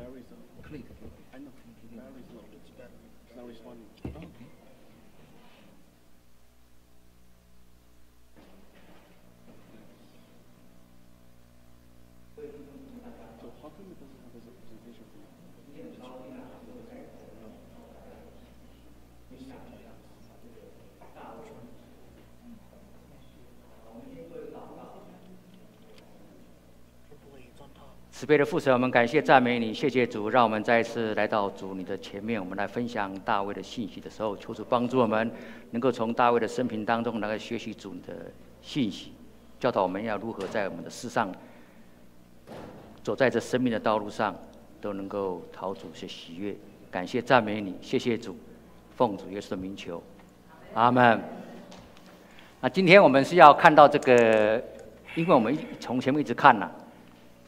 Very slow. Click. I know. Very slow. It's better. It's not responding. Okay. 慈悲的父神，我们感谢赞美你，谢谢主，让我们再一次来到主你的前面，我们来分享大卫的信息的时候，求主帮助我们，能够从大卫的生平当中来学习主你的信息，教导我们要如何在我们的世上，走在这生命的道路上，都能够讨主些喜悦。感谢赞美你，谢谢主，奉主耶稣的名求，阿门。那今天我们是要看到这个，因为我们从前面一直看呐、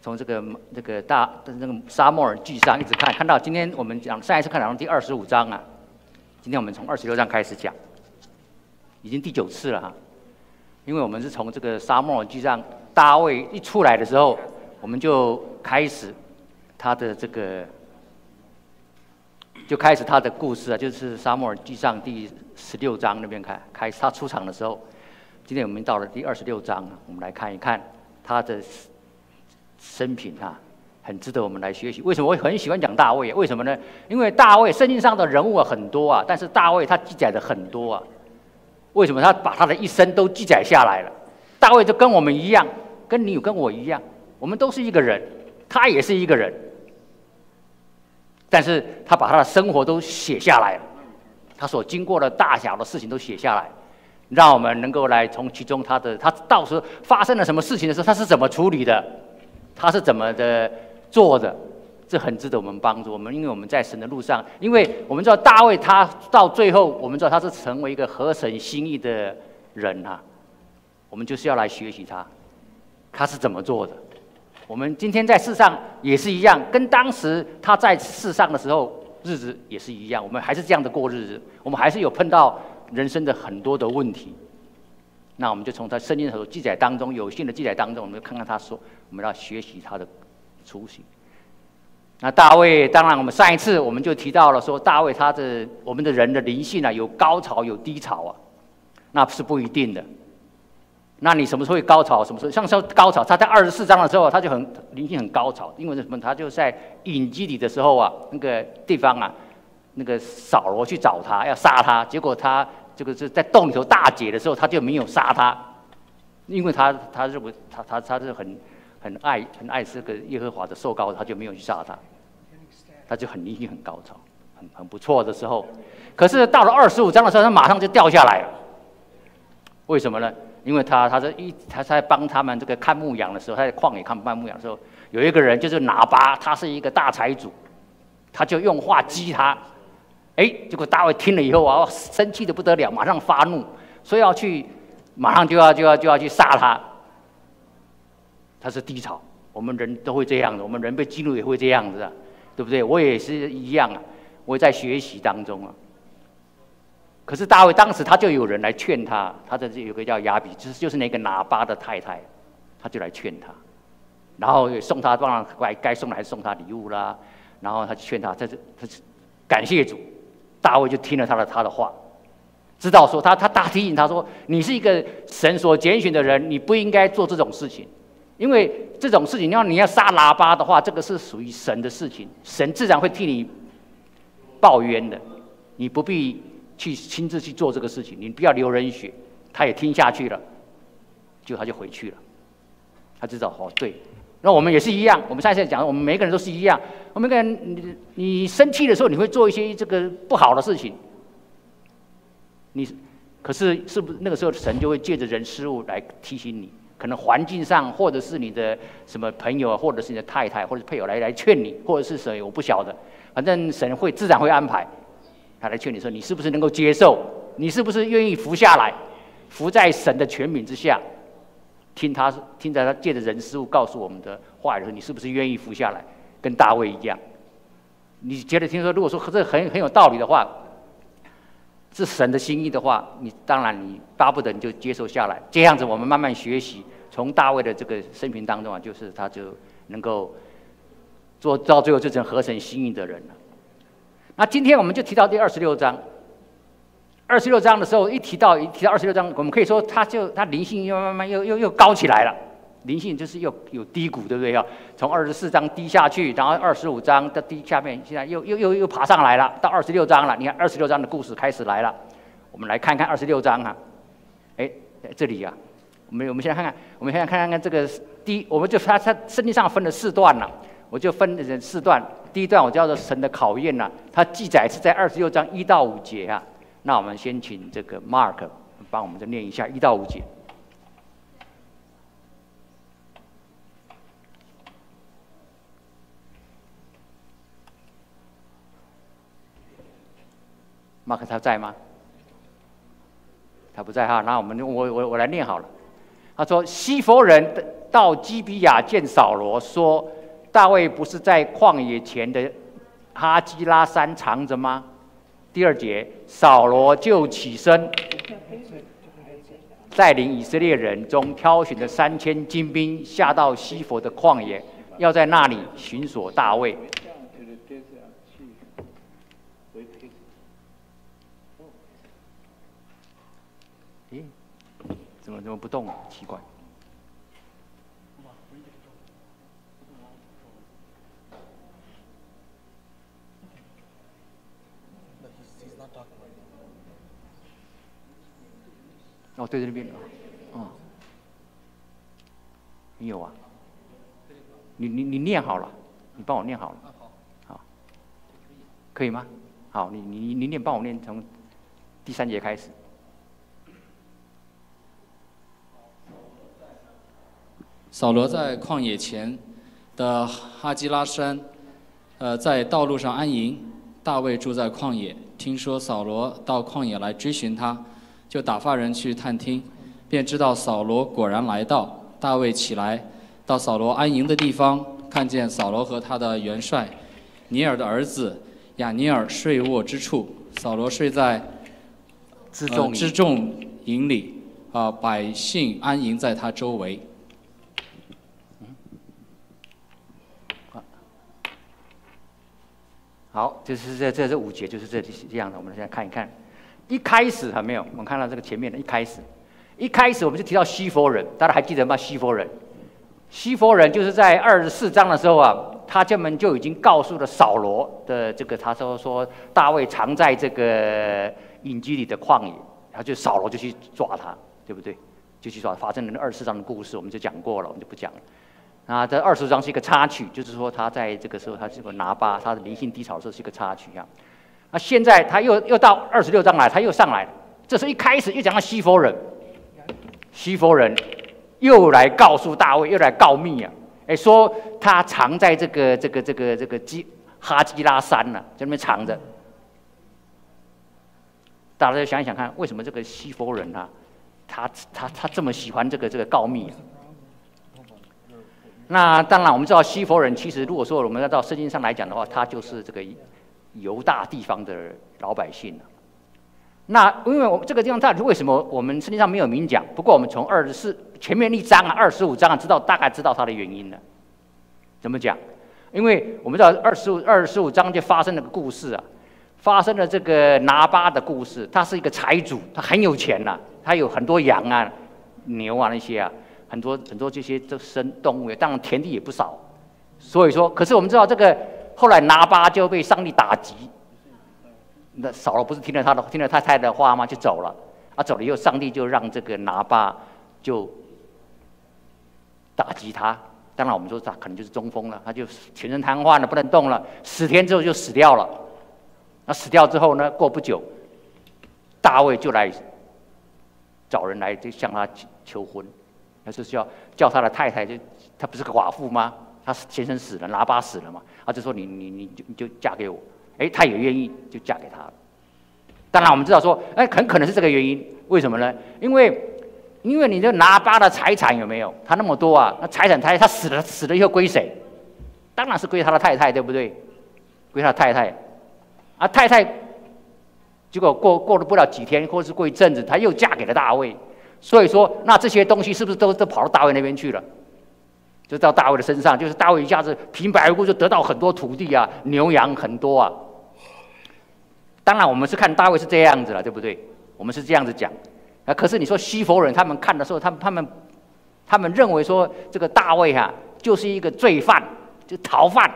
从这个这个大的那个沙漠耳记上一直看，看到今天我们讲上一次看到第二十五章啊，今天我们从二十六章开始讲，已经第九次了哈。因为我们是从这个沙漠耳记上大卫一出来的时候，我们就开始他的这个就开始他的故事啊，就是沙漠耳记上第十六章那边开开始他出场的时候。今天我们到了第二十六章，我们来看一看他的生平啊，很值得我们来学习。为什么我很喜欢讲大卫？为什么呢？因为大卫圣经上的人物啊很多啊，但是大卫他记载的很多啊。为什么他把他的一生都记载下来了？大卫就跟我们一样，跟你有跟我一样，我们都是一个人，他也是一个人，但是他把他的生活都写下来了，他所经过的大小的事情都写下来。让我们能够来从其中他的他到时候发生了什么事情的时候，他是怎么处理的，他是怎么的做的，这很值得我们帮助我们。因为我们在神的路上，因为我们知道大卫他到最后，我们知道他是成为一个合神心意的人啊，我们就是要来学习他，他是怎么做的。我们今天在世上也是一样，跟当时他在世上的时候日子也是一样，我们还是这样的过日子，我们还是有碰到。人生的很多的问题，那我们就从他圣经所记载当中有限的记载当中，我们就看看他说，我们要学习他的雏形。那大卫，当然我们上一次我们就提到了说，大卫他的我们的人的灵性啊，有高潮有低潮啊，那是不一定的。那你什么时候会高潮？什么时候？像说高潮，他在二十四章的时候，他就很灵性很高潮，因为什么？他就在隐基里的时候啊，那个地方啊，那个扫罗去找他要杀他，结果他。这个是在洞里头大解的时候，他就没有杀他，因为他他认为他他他是很很爱很爱这个耶和华的受膏，他就没有去杀他，他就很灵性很高潮，很很不错的时候。可是到了二十五章的时候，他马上就掉下来了。为什么呢？因为他他在一他在帮他们这个看牧羊的时候，他在旷野看牧羊的时候，有一个人就是拿巴，他是一个大财主，他就用话激他。哎，结果大卫听了以后啊，生气的不得了，马上发怒，说要去，马上就要就要就要去杀他。他是低潮，我们人都会这样的，我们人被激怒也会这样子啊，对不对？我也是一样啊，我也在学习当中啊。可是大卫当时他就有人来劝他，他的有个叫亚比，就是就是那个喇巴的太太，他就来劝他，然后送他当然该该送的还是送他礼物啦，然后他就劝他，这是他是感谢主。大卫就听了他的他的话，知道说他他大提醒他说：“你是一个神所拣选的人，你不应该做这种事情，因为这种事情，要你要杀喇叭的话，这个是属于神的事情，神自然会替你报冤的，你不必去亲自去做这个事情，你不要流人血。”他也听下去了，就他就回去了，他知道哦对。那我们也是一样，我们上次讲，我们每个人都是一样。我们每个人，你你生气的时候，你会做一些这个不好的事情。你可是是不是那个时候神就会借着人事物来提醒你？可能环境上，或者是你的什么朋友啊，或者是你的太太，或者配偶来来劝你，或者是谁，我不晓得。反正神会自然会安排，他来劝你说，你是不是能够接受？你是不是愿意服下来，服在神的权柄之下？听他听着他借着人事物告诉我们的话的时候，你是不是愿意服下来，跟大卫一样？你觉得听说，如果说这很很有道理的话，是神的心意的话，你当然你巴不得你就接受下来。这样子，我们慢慢学习，从大卫的这个生平当中啊，就是他就能够做到最后就成合成心意的人了。那今天我们就提到第二十六章。二十六章的时候，一提到一提到二十六章，我们可以说他就他灵性又慢慢又又又高起来了。灵性就是又有低谷，对不对？要从二十四章低下去，然后二十五章的低下面，现在又又又又爬上来了，到二十六章了。你看二十六章的故事开始来了。我们来看看二十六章哈。哎，这里啊，我们我们现在看看，我们现在看看看这个第，我们就他他圣经上分了四段了，我就分成四段。第一段我叫做神的考验呐，它记载是在二十六章一到五节啊。那我们先请这个 Mark 帮我们再念一下一到五节。Mark 他在吗？他不在哈，那我们我我我来念好了。他说：“西佛人到基比亚见扫罗，说大卫不是在旷野前的哈基拉山藏着吗？”第二节，扫罗就起身，带领以色列人中挑选的三千精兵，下到西佛的旷野，要在那里寻索大卫。咦，怎么怎么不动？奇怪。哦，对，这边，哦，你有啊？你你你念好了，你帮我念好了，好，可以吗？好，你你你念，帮我念从第三节开始。扫罗在旷野前的哈基拉山，呃，在道路上安营。大卫住在旷野，听说扫罗到旷野来追寻他。就打发人去探听，便知道扫罗果然来到。大卫起来，到扫罗安营的地方，看见扫罗和他的元帅尼尔的儿子亚尼尔睡卧之处。扫罗睡在辎重辎重营里，啊，百姓安营在他周围。好，就是这这这五节就是这这样的。我们现在看一看。一开始还没有，我们看到这个前面的一开始，一开始我们就提到西佛人，大家还记得吗？西佛人，西佛人就是在二十四章的时候啊，他这门就已经告诉了扫罗的这个，他说说大卫藏在这个隐居里的旷野，然后就扫罗就去抓他，对不对？就去抓，发生了二十四章的故事，我们就讲过了，我们就不讲了。啊，这二十章是一个插曲，就是说他在这个时候，他这个拿巴，他的灵性低潮的时候是一个插曲啊。那现在他又又到二十六章来，他又上来了。这是一开始又讲到西佛人，西佛人又来告诉大卫，又来告密啊！哎，说他藏在这个这个这个这个基哈基拉山呢，在那边藏着。大家想一想看，为什么这个西佛人啊，他他他这么喜欢这个这个告密啊？那当然，我们知道西佛人其实，如果说我们要到圣经上来讲的话，他就是这个。犹大地方的老百姓那因为我们这个地方到底为什么我们实际上没有明讲？不过我们从二十四前面一章啊，二十五章啊，知道大概知道它的原因了。怎么讲？因为我们知道二十五二十五章就发生了个故事啊，发生了这个拿巴的故事。他是一个财主，他很有钱呐，他有很多羊啊、牛啊那些啊，很多很多这些这生动物，当然田地也不少。所以说，可是我们知道这个。后来拿巴就被上帝打击，那扫罗不是听了他的听了太太的话吗？就走了，啊，走了以后，上帝就让这个拿巴就打击他。当然，我们说他可能就是中风了，他就全身瘫痪了，不能动了。十天之后就死掉了。那死掉之后呢？过不久，大卫就来找人来就向他求婚，那就是要叫他的太太，就他不是个寡妇吗？他先生死了，拿巴死了嘛，他就说你你你就你就嫁给我，哎，他也愿意就嫁给他。当然我们知道说，哎，很可能是这个原因，为什么呢？因为因为你这拿巴的财产有没有？他那么多啊，那财产他他死了死了以后归谁？当然是归他的太太，对不对？归他太太，啊太太，结果过过了不了几天，或者是过一阵子，他又嫁给了大卫。所以说，那这些东西是不是都都跑到大卫那边去了？就到大卫的身上，就是大卫一下子平白无故就得到很多土地啊，牛羊很多啊。当然，我们是看大卫是这样子了，对不对？我们是这样子讲。啊，可是你说西佛人他们看的时候，他们他们他们认为说这个大卫哈就是一个罪犯，就逃犯，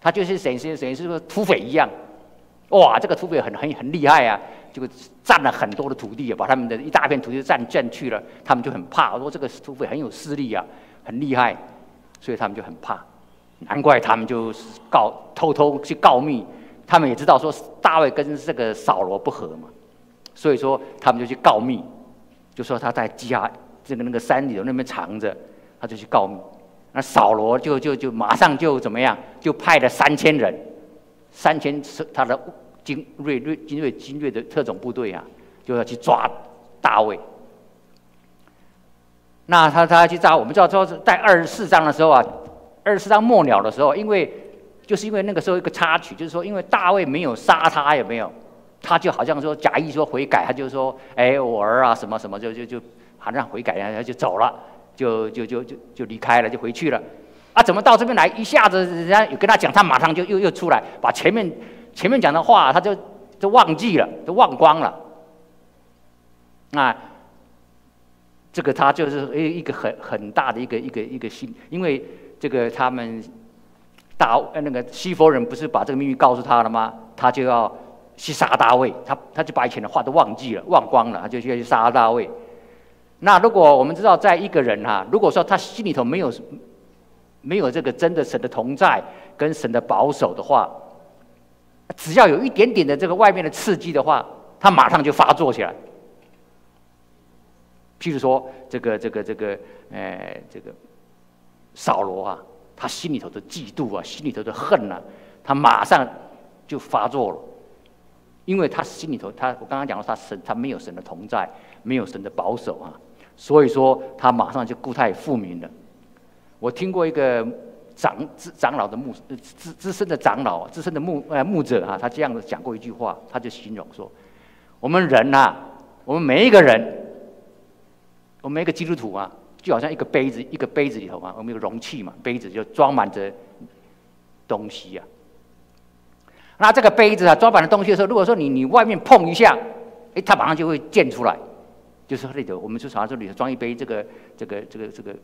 他就是等于等于是土匪一样。哇，这个土匪很很很厉害啊，就占了很多的土地啊，把他们的一大片土地占占去了，他们就很怕，说这个土匪很有势力啊，很厉害，所以他们就很怕。难怪他们就告偷偷去告密，他们也知道说大卫跟这个扫罗不和嘛，所以说他们就去告密，就说他在家这个那个山里头那边藏着，他就去告密。那扫罗就就就马上就怎么样，就派了三千人。三千是他的精锐锐精锐精锐的特种部队啊，就要去抓大卫。那他他去抓，我们知道说是在二十四章的时候啊，二十四章末了的时候，因为就是因为那个时候一个插曲，就是说因为大卫没有杀他，有没有？他就好像说假意说悔改，他就说，哎，我儿啊，什么什么，就就就好像悔改然后就走了，就就就就就离开了，就回去了。啊，怎么到这边来？一下子人家有跟他讲，他马上就又又出来，把前面前面讲的话，他就就忘记了，都忘光了。啊，这个他就是一一个很很大的一个一个一个心，因为这个他们大呃那个西佛人不是把这个秘密告诉他了吗？他就要去杀大卫，他他就把以前的话都忘记了，忘光了，他就要去杀大卫。那如果我们知道，在一个人哈，如果说他心里头没有。没有这个真的神的同在跟神的保守的话，只要有一点点的这个外面的刺激的话，他马上就发作起来。譬如说，这个这个这个，呃，这个扫罗啊，他心里头的嫉妒啊，心里头的恨啊，他马上就发作了，因为他心里头，他我刚刚讲了，他神他没有神的同在，没有神的保守啊，所以说他马上就固态复明了。我听过一个长资长老的牧资资深的长老资深的牧呃牧者啊，他这样子讲过一句话，他就形容说：我们人呐，我们每一个人，我们一个基督徒啊，就好像一个杯子，一个杯子里头啊，我们有个容器嘛，杯子就装满着东西呀。那这个杯子啊，装满了东西的时候，如果说你你外面碰一下，哎，它马上就会溅出来，就是那头，我们就常说里头装一杯这个这个这个这个。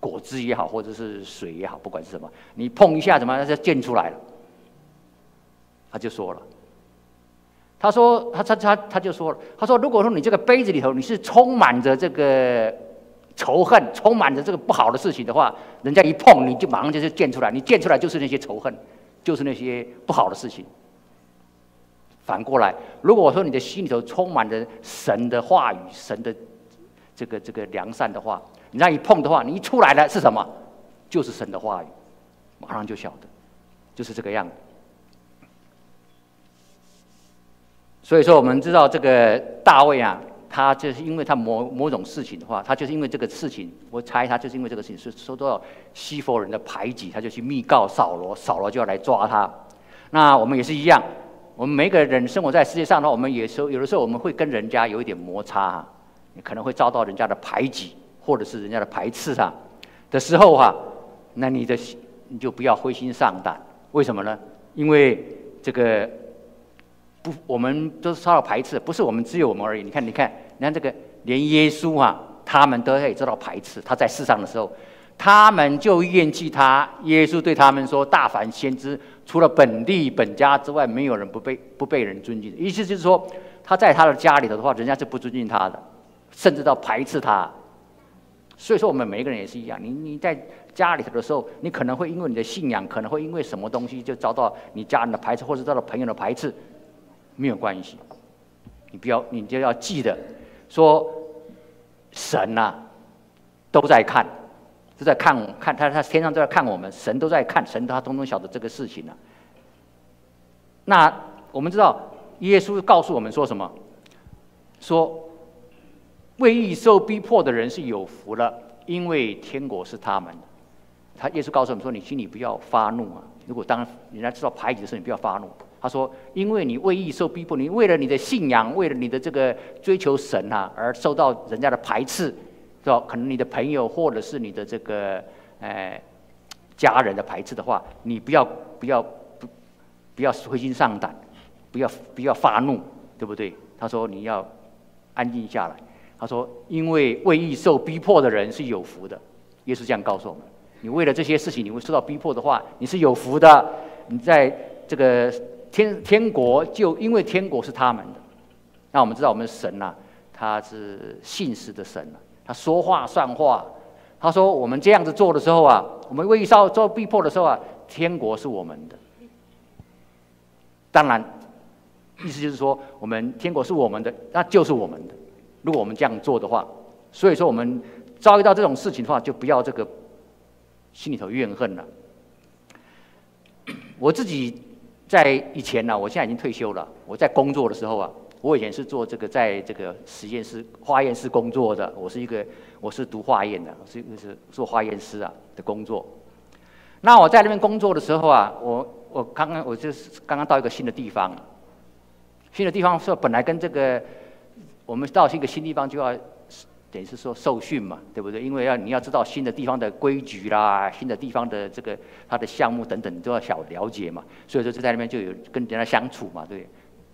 果汁也好，或者是水也好，不管是什么，你碰一下，怎么它就溅出来了？他就说了，他说他他他他就说了，他说如果说你这个杯子里头你是充满着这个仇恨，充满着这个不好的事情的话，人家一碰你就马上就是溅出来，你溅出来就是那些仇恨，就是那些不好的事情。反过来，如果说你的心里头充满着神的话语，神的这个这个良善的话。你让一碰的话，你一出来了是什么？就是神的话语，马上就晓得，就是这个样子。所以说，我们知道这个大卫啊，他就是因为他某某种事情的话，他就是因为这个事情，我猜他就是因为这个事情是受到西佛人的排挤，他就去密告扫罗，扫罗就要来抓他。那我们也是一样，我们每个人生活在世界上的话，我们也时候有的时候我们会跟人家有一点摩擦，你可能会遭到人家的排挤。或者是人家的排斥啊的时候哈，那你的你就不要灰心丧胆。为什么呢？因为这个我们都是受到排斥，不是我们只有我们而已。你看，你看，你看这个，连耶稣啊，他们都可以遭到排斥。他在世上的时候，他们就厌弃他。耶稣对他们说：“大凡先知，除了本地本家之外，没有人不被不被人尊敬。”意思就是说，他在他的家里头的话，人家是不尊敬他的，甚至到排斥他。所以说，我们每一个人也是一样。你你在家里头的时候，你可能会因为你的信仰，可能会因为什么东西就遭到你家人的排斥，或者遭到朋友的排斥，没有关系。你不要，你就要记得，说神呐都在看，都在看，看他他天上都在看我们，神都在看，神他通通晓得这个事情呢。那我们知道，耶稣告诉我们说什么？说。为义受逼迫的人是有福了，因为天国是他们的。他耶稣告诉我们说：“你心里不要发怒啊！如果当人家知道排挤的时候，你不要发怒。”他说：“因为你为义受逼迫，你为了你的信仰，为了你的这个追求神啊，而受到人家的排斥，是吧？可能你的朋友或者是你的这个哎，家人的排斥的话，你不要不要不不要灰心丧胆，不要不要发怒，对不对？他说你要安静下来。他说，因为为义受逼迫的人是有福的。耶稣这样告诉我们：你为了这些事情，你会受到逼迫的话，你是有福的。你在这个天天国，就因为天国是他们的。那我们知道，我们的神呐，他是信实的神啊，他说话算话。他说，我们这样子做的时候啊，我们为受受逼迫的时候啊，天国是我们的。当然，意思就是说，我们天国是我们的，那就是我们的。如果我们这样做的话，所以说我们遭遇到这种事情的话，就不要这个心里头怨恨了。我自己在以前呢，我现在已经退休了。我在工作的时候啊，我以前是做这个在这个实验室化验室工作的。我是一个我是读化验的，是是做化验师啊的工作。那我在那边工作的时候啊，我我刚刚我就是刚刚到一个新的地方，新的地方说本来跟这个我们到一个新地方就要等于是说受训嘛，对不对？因为要你要知道新的地方的规矩啦，新的地方的这个它的项目等等，你都要小了解嘛。所以说就在那边就有跟人家相处嘛，对，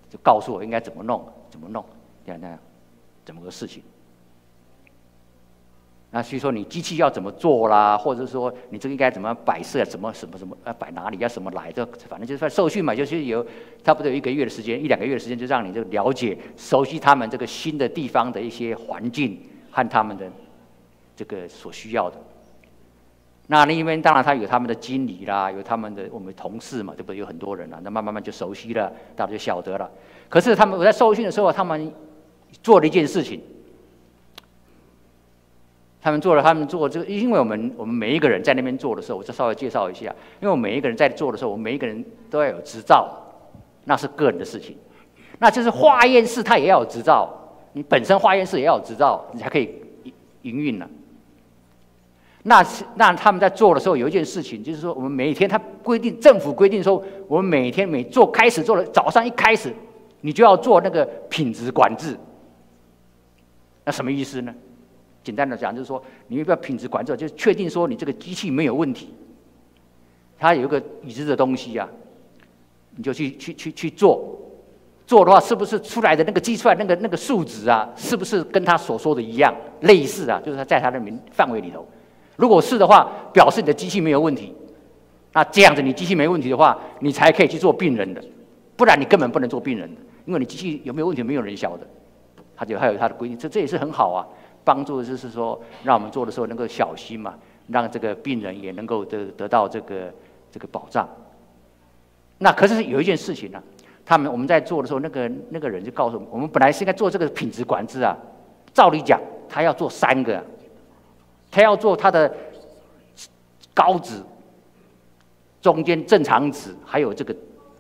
就告诉我应该怎么弄，怎么弄，这样那样，怎么个事情。那所以说你机器要怎么做啦，或者说你这个应该怎么摆设，怎么什么什么，呃，摆哪里要什么来，这反正就是受训嘛，就是有差不多有一个月的时间，一两个月的时间，就让你就了解、熟悉他们这个新的地方的一些环境和他们的这个所需要的。那另一边当然他有他们的经理啦，有他们的我们同事嘛，对不对？有很多人啊，那慢慢慢就熟悉了，大家就晓得了。可是他们我在受训的时候，他们做了一件事情。他们做了，他们做这个，因为我们我们每一个人在那边做的时候，我再稍微介绍一下。因为我每一个人在做的时候，我们每一个人都要有执照，那是个人的事情。那就是化验室，他也要有执照。你本身化验室也要有执照，你才可以营运呢。那那他们在做的时候，有一件事情，就是说我们每天他规定，政府规定说，我们每天每做开始做了，早上一开始，你就要做那个品质管制。那什么意思呢？简单的讲，就是说，你要不要品质管制，就确定说你这个机器没有问题。它有一个已知的东西啊，你就去去去去做，做的话是不是出来的那个计出来那个那个数值啊，是不是跟他所说的一样类似啊？就是他在他的名范围里头，如果是的话，表示你的机器没有问题。那这样子，你机器没问题的话，你才可以去做病人的，不然你根本不能做病人的，因为你机器有没有问题，没有人晓得。他就还有他的规定，这这也是很好啊。帮助就是说，让我们做的时候能够小心嘛，让这个病人也能够得得到这个这个保障。那可是有一件事情呢，他们我们在做的时候，那个那个人就告诉我们，我们本来是应该做这个品质管制啊，照理讲他要做三个，他要做他的高脂、中间正常值，还有这个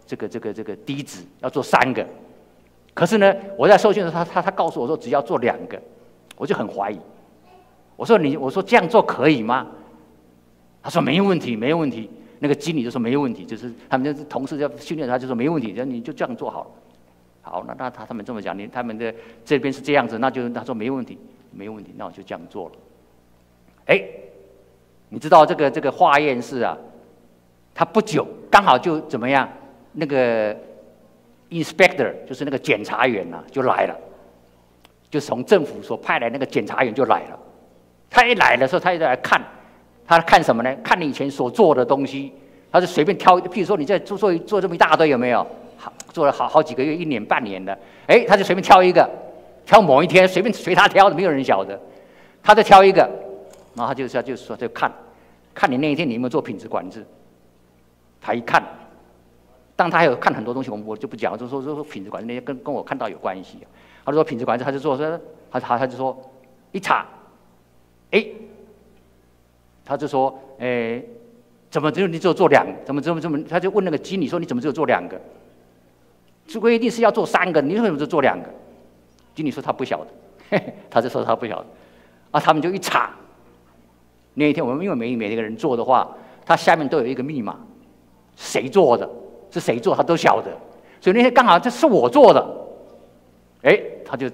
这个这个这个低脂，要做三个。可是呢，我在受训的时候，他他他告诉我说，只要做两个。我就很怀疑，我说你，我说这样做可以吗？他说没问题，没问题。那个经理就说没问题，就是他们就是同事要训练他，就说没问题，那你就这样做好了。好，那那他他们这么讲，你他们的这边是这样子，那就他说没问题，没问题，那我就这样做了。哎，你知道这个这个化验室啊，他不久刚好就怎么样，那个 inspector 就是那个检查员呐就来了。就从政府所派来那个检查员就来了，他一来的时候，他就来看，他看什么呢？看你以前所做的东西，他就随便挑，譬如说你在做做做这么一大堆有没有？好，做了好好几个月、一年、半年的，哎，他就随便挑一个，挑某一天随便随他挑的，没有人晓得，他就挑一个，然后他就说就说就看，看你那一天你有没有做品质管制，他一看，当他还有看很多东西，我我就不讲，就说说品质管制那些跟跟我看到有关系。他说品质管制，他就说说，他他他就说一查，哎，他就说，哎，怎么只有你只有做两？怎么怎么怎么？他就问那个经理说，你怎么只有做两个？这规定是要做三个，你为什么只做两个？经理说他不晓得，他就说他不晓得，啊，他们就一查，那一天我们因为每每一个人做的话，他下面都有一个密码，谁做的，是谁做，他都晓得，所以那天刚好这是我做的。哎，他就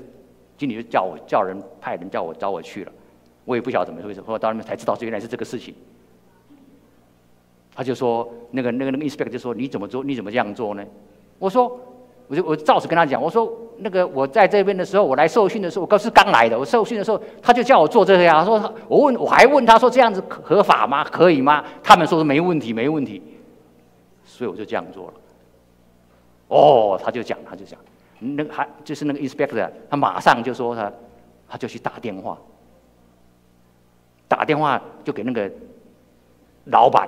经理就叫我叫人派人叫我找我去了，我也不晓得怎么回事，后来到那边才知道，原来是这个事情。他就说那个那个那个 inspector 就说你怎么做？你怎么这样做呢？我说我就我照实跟他讲，我说那个我在这边的时候，我来受训的时候，我刚是刚来的，我受训的时候他就叫我做这个呀。他说他我问我还问他说这样子合法吗？可以吗？他们说是没问题，没问题。所以我就这样做了。哦，他就讲，他就讲，那个还就是那个 inspector，他马上就说他，他就去打电话，打电话就给那个老板，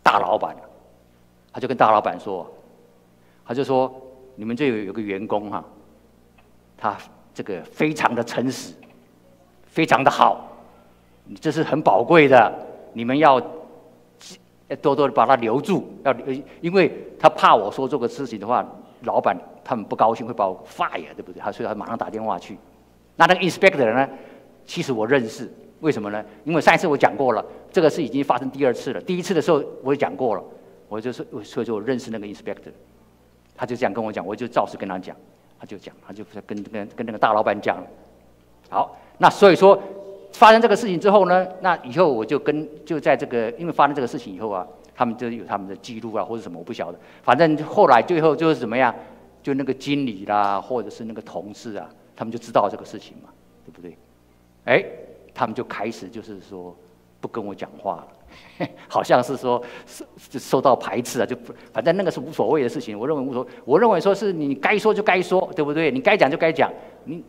大老板，他就跟大老板说，他就说你们这有有个员工哈，他这个非常的诚实，非常的好，这是很宝贵的，你们要。多多的把他留住，要因为他怕我说这个事情的话，老板他们不高兴会把我 fire，对不对？他所以他马上打电话去。那那个 inspector 呢？其实我认识，为什么呢？因为上一次我讲过了，这个是已经发生第二次了。第一次的时候我也讲过了，我就是所以说我认识那个 inspector，他就这样跟我讲，我就照实跟他讲，他就讲，他就跟跟跟那个大老板讲。好，那所以说。发生这个事情之后呢，那以后我就跟就在这个，因为发生这个事情以后啊，他们就有他们的记录啊，或者什么我不晓得。反正后来最后就是怎么样，就那个经理啦，或者是那个同事啊，他们就知道这个事情嘛，对不对？哎，他们就开始就是说不跟我讲话了，好像是说受受到排斥啊，就反正那个是无所谓的事情。我认为无所，我认为说是你该说就该说，对不对？你该讲就该讲。你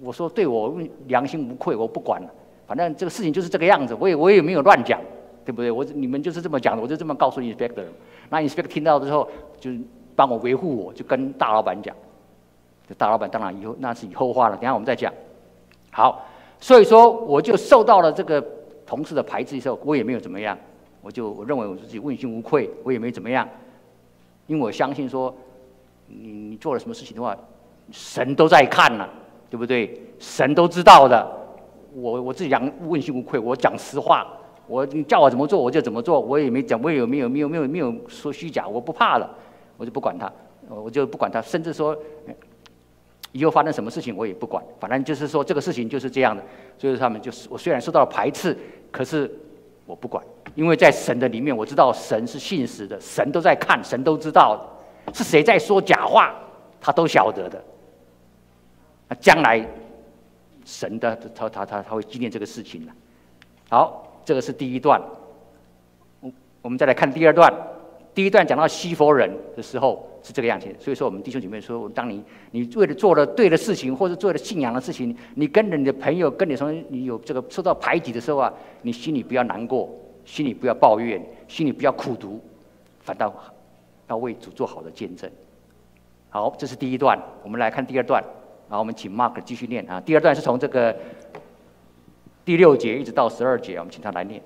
我说对我良心无愧，我不管了。反正这个事情就是这个样子，我也我也没有乱讲，对不对？我你们就是这么讲的，我就这么告诉 inspector。那 inspector 听到之后，就帮我维护我，就跟大老板讲。这大老板当然以后那是以后话了，等下我们再讲。好，所以说我就受到了这个同事的排斥的时候，我也没有怎么样，我就我认为我自己问心无愧，我也没怎么样，因为我相信说，你你做了什么事情的话，神都在看了，对不对？神都知道的。我我自己讲问心无愧，我讲实话，我你叫我怎么做我就怎么做，我也没讲，我有没有没有没有没有说虚假，我不怕了，我就不管他，我就不管他，甚至说以后发生什么事情我也不管，反正就是说这个事情就是这样的，所以他们就是我虽然受到了排斥，可是我不管，因为在神的里面我知道神是信实的，神都在看，神都知道是谁在说假话，他都晓得的，那将来。神的他他他他会纪念这个事情的。好，这个是第一段。我我们再来看第二段。第一段讲到西佛人的时候是这个样子，所以说我们弟兄姐妹说，当你你为了做了对的事情，或者做了信仰的事情，你跟着你的朋友跟你说你有这个受到排挤的时候啊，你心里不要难过，心里不要抱怨，心里不要苦读，反倒要为主做好的见证。好，这是第一段。我们来看第二段。好，我们请 Mark 继续念啊。第二段是从这个第六节一直到十二节，我们请他来念。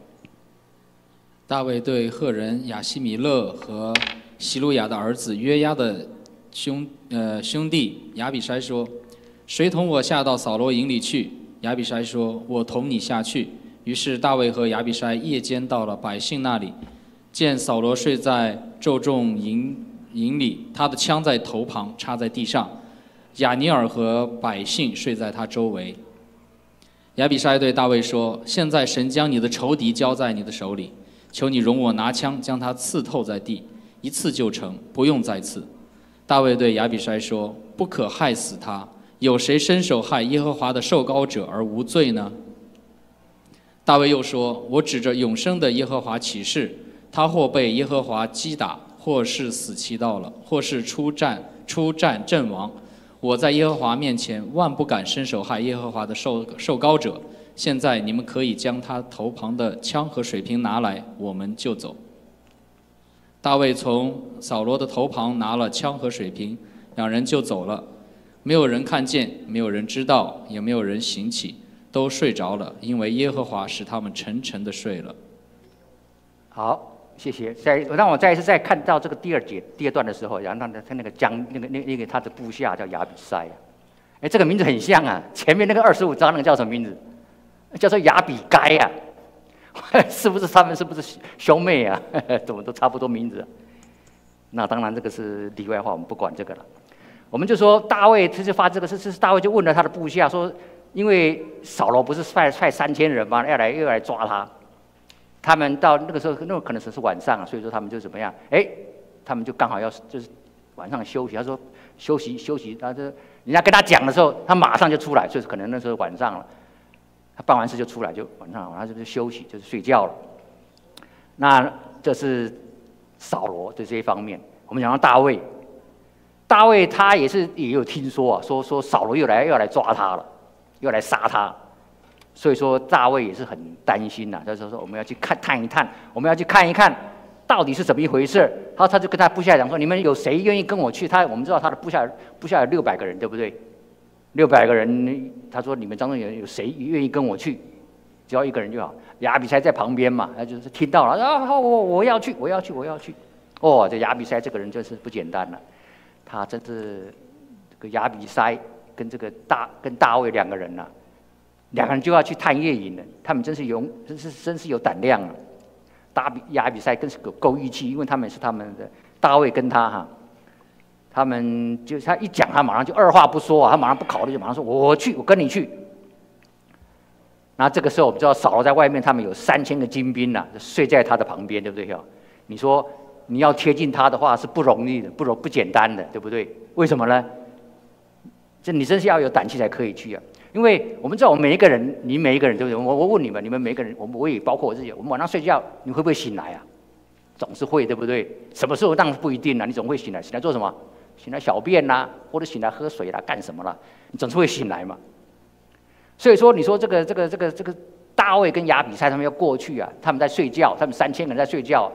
大卫对赫人亚西米勒和希路亚的儿子约押的兄呃兄弟亚比筛说：“谁同我下到扫罗营里去？”亚比筛说：“我同你下去。”于是大卫和亚比筛夜间到了百姓那里，见扫罗睡在咒众营营里，他的枪在头旁插在地上。亚尼尔和百姓睡在他周围。亚比筛对大卫说：“现在神将你的仇敌交在你的手里，求你容我拿枪将他刺透在地，一刺就成，不用再刺。”大卫对亚比筛说：“不可害死他，有谁伸手害耶和华的受膏者而无罪呢？”大卫又说：“我指着永生的耶和华起誓，他或被耶和华击打，或是死期到了，或是出战出战阵亡。”我在耶和华面前万不敢伸手害耶和华的受受膏者。现在你们可以将他头旁的枪和水瓶拿来，我们就走。大卫从扫罗的头旁拿了枪和水瓶，两人就走了。没有人看见，没有人知道，也没有人醒起，都睡着了，因为耶和华使他们沉沉的睡了。好。谢谢。再让我再一次再看到这个第二节第二段的时候，然后他他那个将那个那那个他的部下叫亚比塞，哎，这个名字很像啊。前面那个二十五章那个叫什么名字？叫做亚比该啊，是不是他们是不是兄妹啊？怎么都差不多名字？那当然这个是例外话，我们不管这个了。我们就说大卫他就发这个事，是大卫就问了他的部下说，因为扫罗不是率率三千人吗？要来又来抓他。他们到那个时候，那可能是是晚上，所以说他们就怎么样？哎，他们就刚好要就是晚上休息。他说休息休息，他就人家跟他讲的时候，他马上就出来，所以可能那时候晚上了。他办完事就出来，就晚上晚上就是休息，就是睡觉了。那这是扫罗的这一方面。我们讲到大卫，大卫他也是也有听说啊，说说扫罗又来又来抓他了，又来杀他。所以说大卫也是很担心呐，他说说我们要去看探一探，我们要去看一看到底是怎么一回事。然后他就跟他部下讲说：“你们有谁愿意跟我去？”他我们知道他的部下部下有六百个人，对不对？六百个人，他说：“你们当中有有谁愿意跟我去？只要一个人就好。”亚比塞在旁边嘛，他就是听到了啊，好我我要去，我要去，我要去。哦，这亚比塞这个人真是不简单了，他真是这个亚比塞跟这个大跟大卫两个人呐。两个人就要去探夜营了，他们真是勇，真是真是有胆量啊！打比亚比赛更是够够义气，因为他们是他们的大卫跟他哈，他们就他一讲，他马上就二话不说啊，他马上不考虑，就马上说我去，我跟你去。那这个时候我们知道扫罗在外面，他们有三千个精兵呐，睡在他的旁边，对不对哟？你说你要贴近他的话是不容易的，不容不简单的，对不对？为什么呢？这你真是要有胆气才可以去啊！因为我们知道，我们每一个人，你每一个人对不对？我我问你们，你们每一个人，我我也包括我自己，我们晚上睡觉，你会不会醒来啊？总是会，对不对？什么时候当然不一定了，你总会醒来，醒来做什么？醒来小便啦，或者醒来喝水啦，干什么了？你总是会醒来嘛。所以说，你说这个这个这个这个大卫跟亚比赛他们要过去啊，他们在睡觉，他们三千人在睡觉，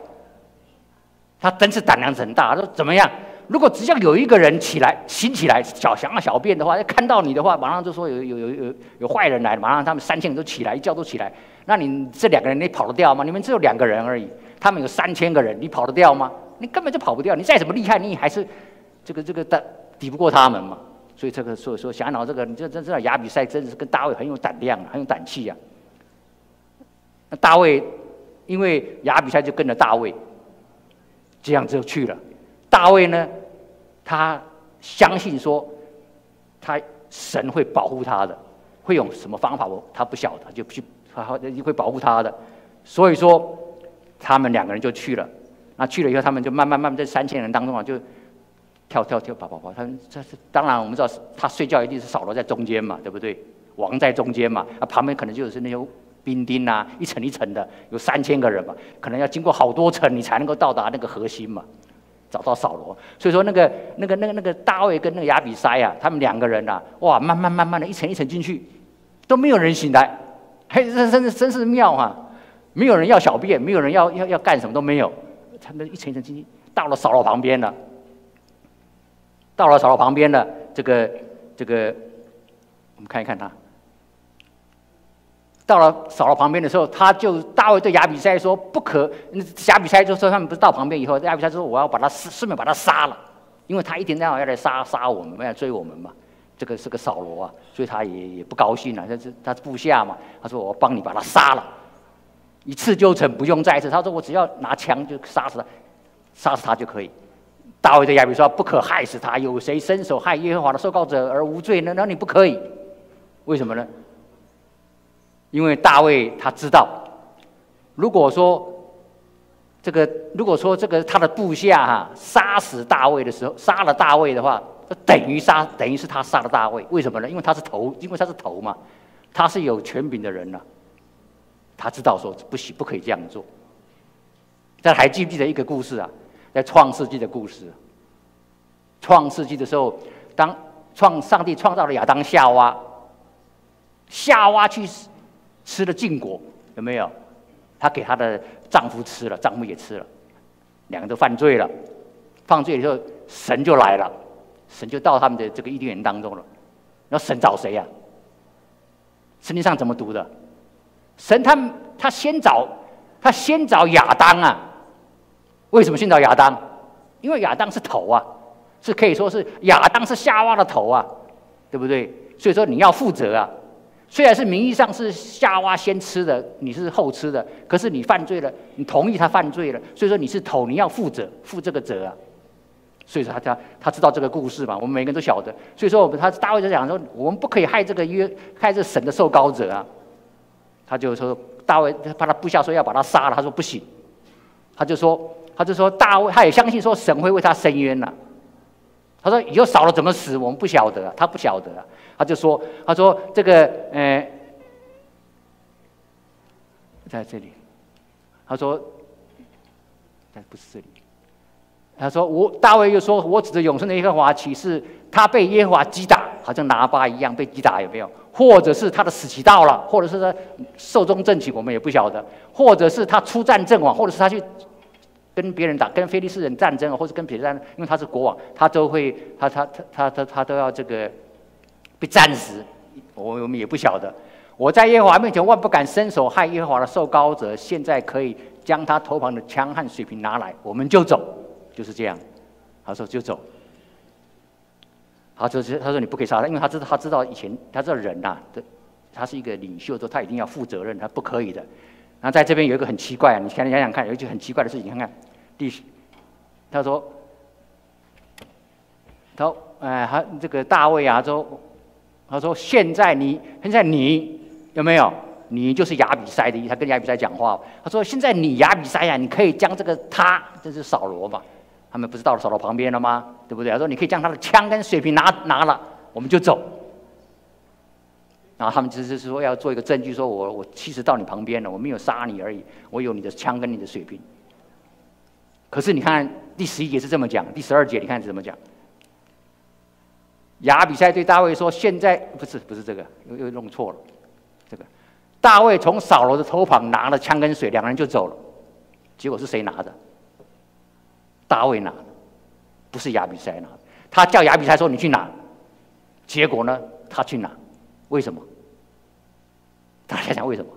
他真是胆量很大。说怎么样？如果只要有一个人起来醒起来小想要小便的话，看到你的话，马上就说有有有有有坏人来了，马上他们三千人都起来，一觉都起来。那你这两个人你跑得掉吗？你们只有两个人而已，他们有三千个人，你跑得掉吗？你根本就跑不掉。你再怎么厉害，你还是这个这个的抵不过他们嘛。所以这个所以说想到这个，你就真知道亚比赛真的是跟大卫很有胆量，很有胆气呀。那大卫因为亚比赛就跟着大卫，这样就去了。大卫呢，他相信说，他神会保护他的，会用什么方法我他不晓得，就去他会保护他的，所以说他们两个人就去了。那去了以后，他们就慢慢慢慢在三千人当中啊，就跳跳跳跑跑跑。他们这是当然我们知道，他睡觉一定是扫罗在中间嘛，对不对？王在中间嘛，啊旁边可能就是那些兵丁啊，一层一层的，有三千个人嘛，可能要经过好多层，你才能够到达那个核心嘛。找到扫罗，所以说那个那个那个那个大卫跟那个亚比塞啊，他们两个人呐，哇，慢慢慢慢的一层一层进去，都没有人醒来，嘿，这真是真是妙啊，没有人要小便，没有人要要要干什么都没有，他们一层一层进去，到了扫罗旁边了，到了扫罗旁边的，这个这个，我们看一看他。到了扫罗旁边的时候，他就大卫对亚比塞说：“不可。”亚比塞就说：“他们不是到旁边以后，亚比塞说：‘我要把他顺便把他杀了，因为他一天到晚要来杀杀我们，要追我们嘛。’这个是个扫罗啊，所以他也也不高兴了。他是他部下嘛，他说：‘我帮你把他杀了，一次就成，不用再一次。’他说：‘我只要拿枪就杀死他，杀死他就可以。’大卫对亚比说：‘不可害死他，有谁伸手害耶和华的受告者而无罪呢？那你不可以，为什么呢？’因为大卫他知道，如果说这个，如果说这个他的部下哈杀死大卫的时候，杀了大卫的话，等于杀，等于是他杀了大卫。为什么呢？因为他是头，因为他是头嘛，他是有权柄的人呐。他知道说不行，不可以这样做。但还记不记得一个故事啊？在创世纪的故事。创世纪的时候，当创上帝创造了亚当夏娃，夏娃去。吃了禁果有没有？她给她的丈夫吃了，丈夫也吃了，两个都犯罪了。犯罪以后，神就来了，神就到他们的这个伊甸园当中了。那神找谁呀？圣经上怎么读的？神他他先找他先找亚当啊？为什么寻找亚当？因为亚当是头啊，是可以说是亚当是夏娃的头啊，对不对？所以说你要负责啊。虽然是名义上是夏娃先吃的，你是后吃的，可是你犯罪了，你同意他犯罪了，所以说你是头，你要负责，负这个责啊。所以说他他他知道这个故事嘛，我们每个人都晓得。所以说我们他大卫就讲说，我们不可以害这个约害这神的受膏者啊。他就说大卫怕他部下说要把他杀了，他说不行，他就说他就说大卫他也相信说神会为他伸冤了。他说以后少了怎么死，我们不晓得，他不晓得，他就说他说这个呃，在这里，他说，但不是这里。他说：“我大卫又说，我指着永生的耶和华启示，他被耶和华击打，好像拿巴一样被击打，有没有？或者是他的死期到了，或者是他寿终正寝，我们也不晓得。或者是他出战阵亡，或者是他去跟别人打，跟菲利斯人战争，或者跟别人，因为他是国王，他都会，他他他他他他都要这个被战死，我我们也不晓得。我在耶和华面前万不敢伸手害耶和华的受膏者，现在可以将他头旁的枪和水瓶拿来，我们就走。”就是这样，他说就走。他就是他说你不可以杀他，因为他知道他知道以前他知道人呐，他是一个领袖，说他一定要负责任，他不可以的。然后在这边有一个很奇怪，你想想看，有一句很奇怪的事情，看看第，他说，他说哎，他这个大卫啊，说他说现在你现在你有没有？你就是亚比塞的意思，他跟亚比塞讲话，他说现在你亚比塞呀，你可以将这个他，这是扫罗嘛。他们不是到了扫罗旁边了吗？对不对？他说：“你可以将他的枪跟水瓶拿拿了，我们就走。”然后他们只是说要做一个证据，说我我其实到你旁边了，我没有杀你而已，我有你的枪跟你的水瓶。可是你看第十一节是这么讲，第十二节你看是怎么讲？亚比赛对大卫说：“现在不是不是这个，又又弄错了。这个大卫从扫罗的头旁拿了枪跟水，两个人就走了。结果是谁拿的？”大卫拿，不是亚比赛拿。他叫亚比赛说：“你去拿。”结果呢，他去拿。为什么？大家想为什么？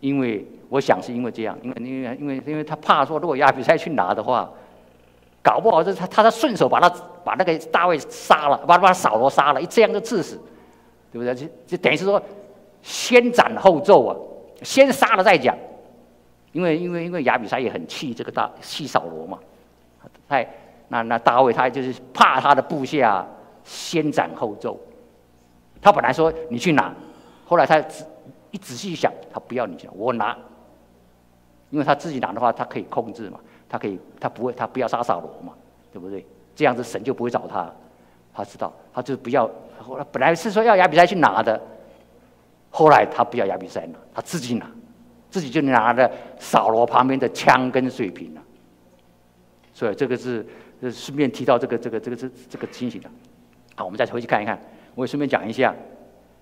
因为我想是因为这样，因为因为因为因为他怕说，如果亚比塞去拿的话，搞不好是他他他顺手把他把那个大卫杀了，把把扫罗杀了，一这样就致死，对不对？就就等于是说，先斩后奏啊，先杀了再讲。因为因为因为亚比塞也很气这个大气扫罗嘛，太那那大卫他就是怕他的部下先斩后奏，他本来说你去拿，后来他仔一仔细一想，他不要你去，我拿，因为他自己拿的话，他可以控制嘛，他可以他不会他不要杀扫罗嘛，对不对？这样子神就不会找他，他知道他就不要，后来本来是说要亚比塞去拿的，后来他不要亚比塞拿，他自己拿。自己就拿着扫罗旁边的枪跟水瓶了，所以这个是顺便提到这个这个这个这这个情形的。好，我们再回去看一看。我也顺便讲一下，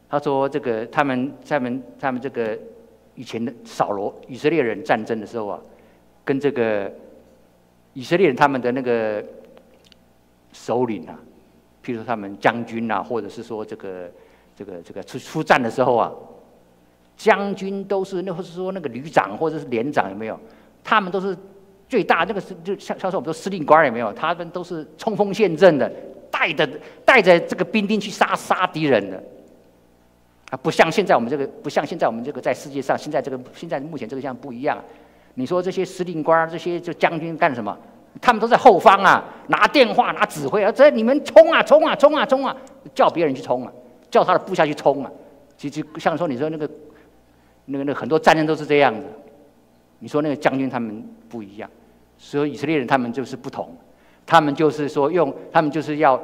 他说这个他们他们他们这个以前的扫罗以色列人战争的时候啊，跟这个以色列人他们的那个首领啊，譬如说他们将军啊，或者是说这个这个这个出出战的时候啊。将军都是那，或是说那个旅长或者是连长有没有？他们都是最大那个是就像像说我们说司令官有没有？他们都是冲锋陷阵的，带着带着这个兵丁去杀杀敌人的。啊，不像现在我们这个，不像现在我们这个在世界上，现在这个现在目前这个像不一样。你说这些司令官这些就将军干什么？他们都在后方啊，拿电话拿指挥啊，这你们冲啊冲啊冲啊冲啊，叫别人去冲啊，叫他的部下去冲啊。其实像说你说那个。那个那很多战争都是这样子，你说那个将军他们不一样，所以以色列人他们就是不同，他们就是说用他们就是要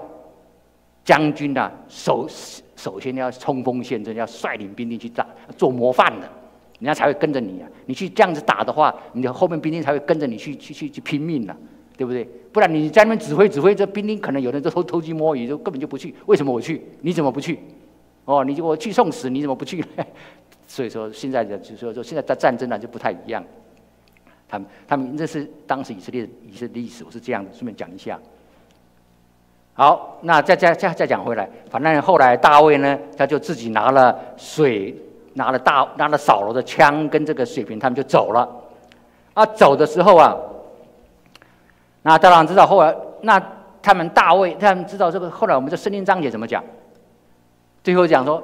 将军呐，首首先要冲锋陷阵，要率领兵丁去打，做模范的，人家才会跟着你啊。你去这样子打的话，你的后面兵丁才会跟着你去去去去拼命了，对不对？不然你在那边指挥指挥，这兵丁可能有人都偷偷鸡摸鱼，就根本就不去。为什么我去？你怎么不去？哦，你就我去送死，你怎么不去？所以说，现在的就是说，说现在的战争呢就不太一样。他们，他们这是当时以色列以色列历史，我是这样的顺便讲一下。好，那再再再再讲回来，反正后来大卫呢，他就自己拿了水，拿了大拿了扫罗的枪跟这个水瓶，他们就走了。啊，走的时候啊，那当然知道后来，那他们大卫他们知道这个后来我们这圣经章节怎么讲？最后讲说。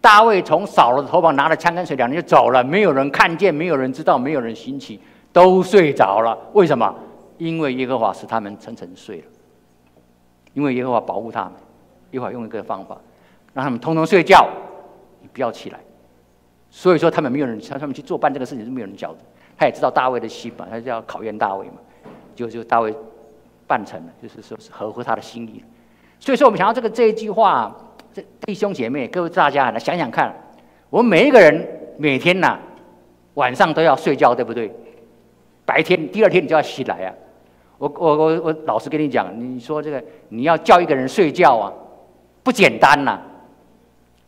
大卫从扫罗的头旁拿了枪跟水，两人就走了。没有人看见，没有人知道，没有人兴起，都睡着了。为什么？因为耶和华使他们沉沉睡了。因为耶和华保护他们。耶和华用一个方法，让他们通通睡觉，你不要起来。所以说他们没有人，他他们去做办这个事情是没有人教的。他也知道大卫的心嘛，他就要考验大卫嘛，就就大卫办成了，就是说是合乎他的心意。所以说我们想要这个这一句话，这弟兄姐妹各位大家来想想看，我们每一个人每天呐晚上都要睡觉，对不对？白天第二天你就要起来啊。我我我我老实跟你讲，你说这个你要叫一个人睡觉啊，不简单呐。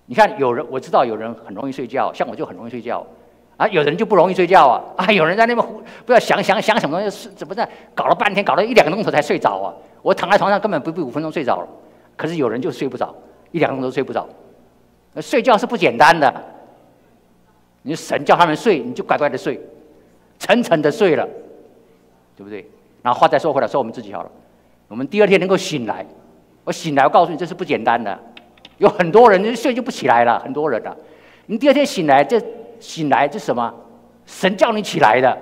你看有人我知道有人很容易睡觉，像我就很容易睡觉，啊，有人就不容易睡觉啊，啊，有人在那边胡不要想想想什么东西是，怎么在搞了半天，搞了一两个钟头才睡着啊。我躺在床上根本不不五分钟睡着了，可是有人就睡不着，一两个钟头睡不着。睡觉是不简单的，你神叫他们睡，你就乖乖的睡，沉沉的睡了，对不对？然后话再说回来，说我们自己好了。我们第二天能够醒来，我醒来，我告诉你，这是不简单的。有很多人睡就不起来了，很多人啊。你第二天醒来，这醒来这什么？神叫你起来的。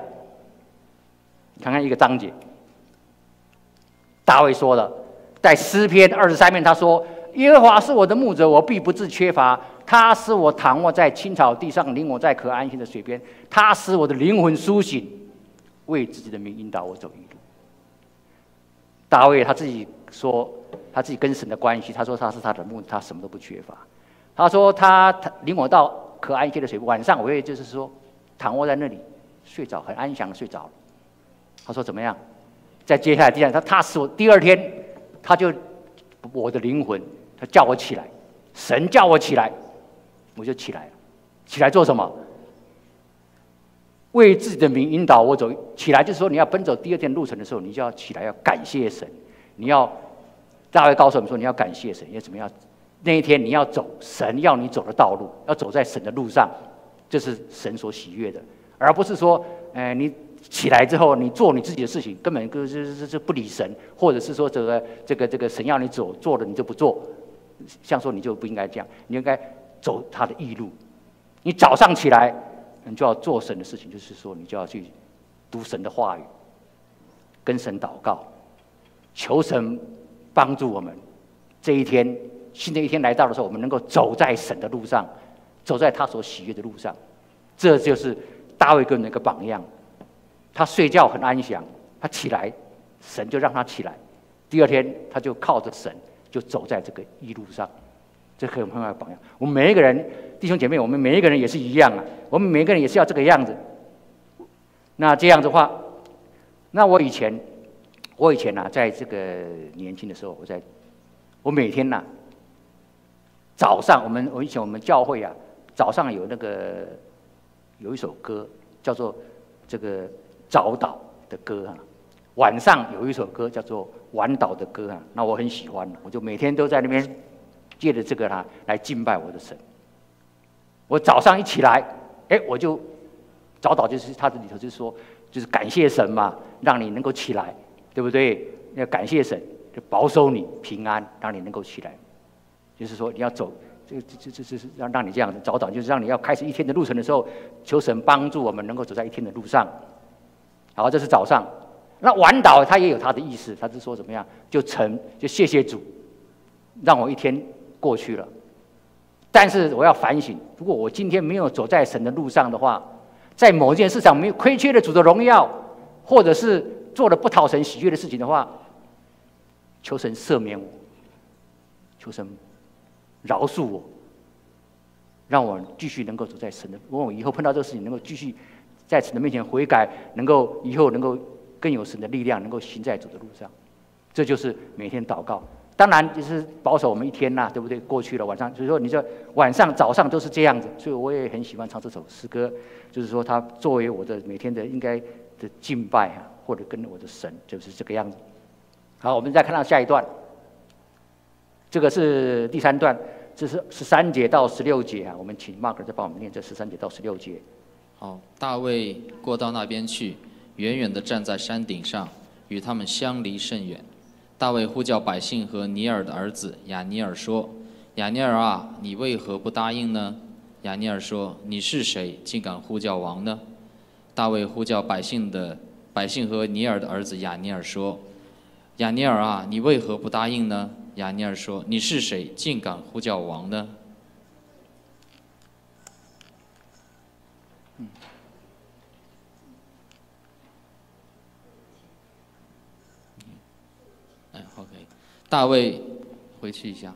看看一个章节，大卫说的，在诗篇二十三篇，他说：“耶和华是我的牧者，我必不致缺乏。他使我躺卧在青草地上，领我在可安心的水边。他使我的灵魂苏醒，为自己的名引导我走一路。”大卫他自己说，他自己跟神的关系，他说他是他的牧，他什么都不缺乏。他说他他领我到可安歇的水，晚上我也就是说躺卧在那里睡着，很安详的睡着了。他说怎么样？在接下来第二，他他使我第二天他就我的灵魂，他叫我起来，神叫我起来，我就起来了。起来做什么？为自己的名引导我走起来，就是说你要奔走第二天路程的时候，你就要起来，要感谢神。你要大卫告诉我们说，你要感谢神，要怎么样？那一天你要走神要你走的道路，要走在神的路上，这是神所喜悦的，而不是说，哎，你起来之后你做你自己的事情，根本就是是是不理神，或者是说这个这个这个神要你走做了你就不做，像说你就不应该这样，你应该走他的义路。你早上起来。你就要做神的事情，就是说，你就要去读神的话语，跟神祷告，求神帮助我们。这一天，新的一天来到的时候，我们能够走在神的路上，走在他所喜悦的路上。这就是大卫跟那个榜样。他睡觉很安详，他起来，神就让他起来。第二天，他就靠着神，就走在这个一路上。这很很好的榜样。我们每一个人。弟兄姐妹，我们每一个人也是一样啊，我们每一个人也是要这个样子。那这样的话，那我以前，我以前呢，在这个年轻的时候，我在，我每天呢，早上我们我以前我们教会啊，早上有那个有一首歌叫做这个早祷的歌啊，晚上有一首歌叫做晚祷的歌啊，那我很喜欢，我就每天都在那边借着这个呢来敬拜我的神。我早上一起来，哎，我就早祷就是他的里头就说，就是感谢神嘛，让你能够起来，对不对？要感谢神，就保守你平安，让你能够起来。就是说你要走，这这这这是让让你这样子早祷，就是让你要开始一天的路程的时候，求神帮助我们能够走在一天的路上。好，这是早上。那晚祷他也有他的意思，他是说怎么样？就成就谢谢主，让我一天过去了。但是我要反省，如果我今天没有走在神的路上的话，在某一件事上没有亏缺了主的荣耀，或者是做了不讨神喜悦的事情的话，求神赦免我，求神饶恕我，让我继续能够走在神的，我以后碰到这个事情能够继续在神的面前悔改，能够以后能够更有神的力量，能够行在主的路上，这就是每天祷告。当然就是保守我们一天呐，对不对？过去了晚上，所以说你说晚上、早上都是这样子，所以我也很喜欢唱这首诗歌，就是说它作为我的每天的应该的敬拜啊，或者跟我的神就是这个样子。好，我们再看到下一段，这个是第三段，这是十三节到十六节啊。我们请 Mark 再帮我们念这十三节到十六节。好，大卫过到那边去，远远的站在山顶上，与他们相离甚远。大卫呼叫百姓和尼尔的儿子亚尼尔说：“亚尼尔啊，你为何不答应呢？”亚尼尔说：“你是谁，竟敢呼叫王呢？”大卫呼叫百姓的百姓和尼尔的儿子亚尼尔说：“亚尼尔啊，你为何不答应呢？”亚尼尔说：“你是谁，竟敢呼叫王呢？”哎，OK，大卫，回去一下。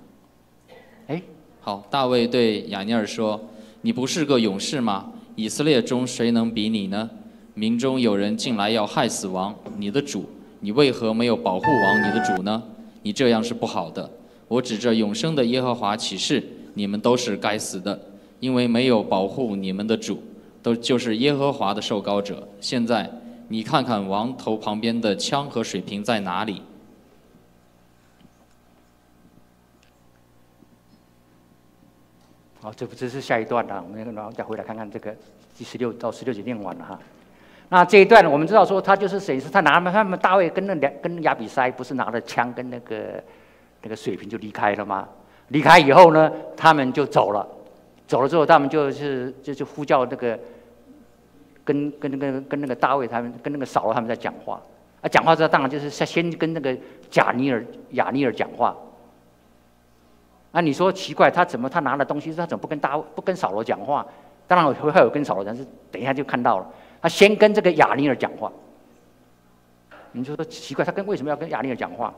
哎，好，大卫对亚尼尔说：“你不是个勇士吗？以色列中谁能比你呢？民中有人进来要害死王，你的主，你为何没有保护王你的主呢？你这样是不好的。我指着永生的耶和华起誓，你们都是该死的，因为没有保护你们的主，都就是耶和华的受膏者。现在你看看王头旁边的枪和水瓶在哪里？”这不这是下一段了，我们然后再回来看看这个第十六到十六节念完了哈。那这一段我们知道说他就是谁是他拿他们大卫跟那两跟亚比塞不是拿了枪跟那个那个水瓶就离开了吗？离开以后呢，他们就走了，走了之后他们就是就就呼叫那个跟跟那个跟那个大卫他们跟那个扫罗他们在讲话啊，讲话之后当然就是先先跟那个贾尼尔亚尼尔讲话。那你说奇怪，他怎么他拿了东西，他怎么不跟大不跟扫罗讲话？当然会会有跟扫罗，但是等一下就看到了，他先跟这个亚尼尔讲话。你就说奇怪，他跟为什么要跟亚尼尔讲话？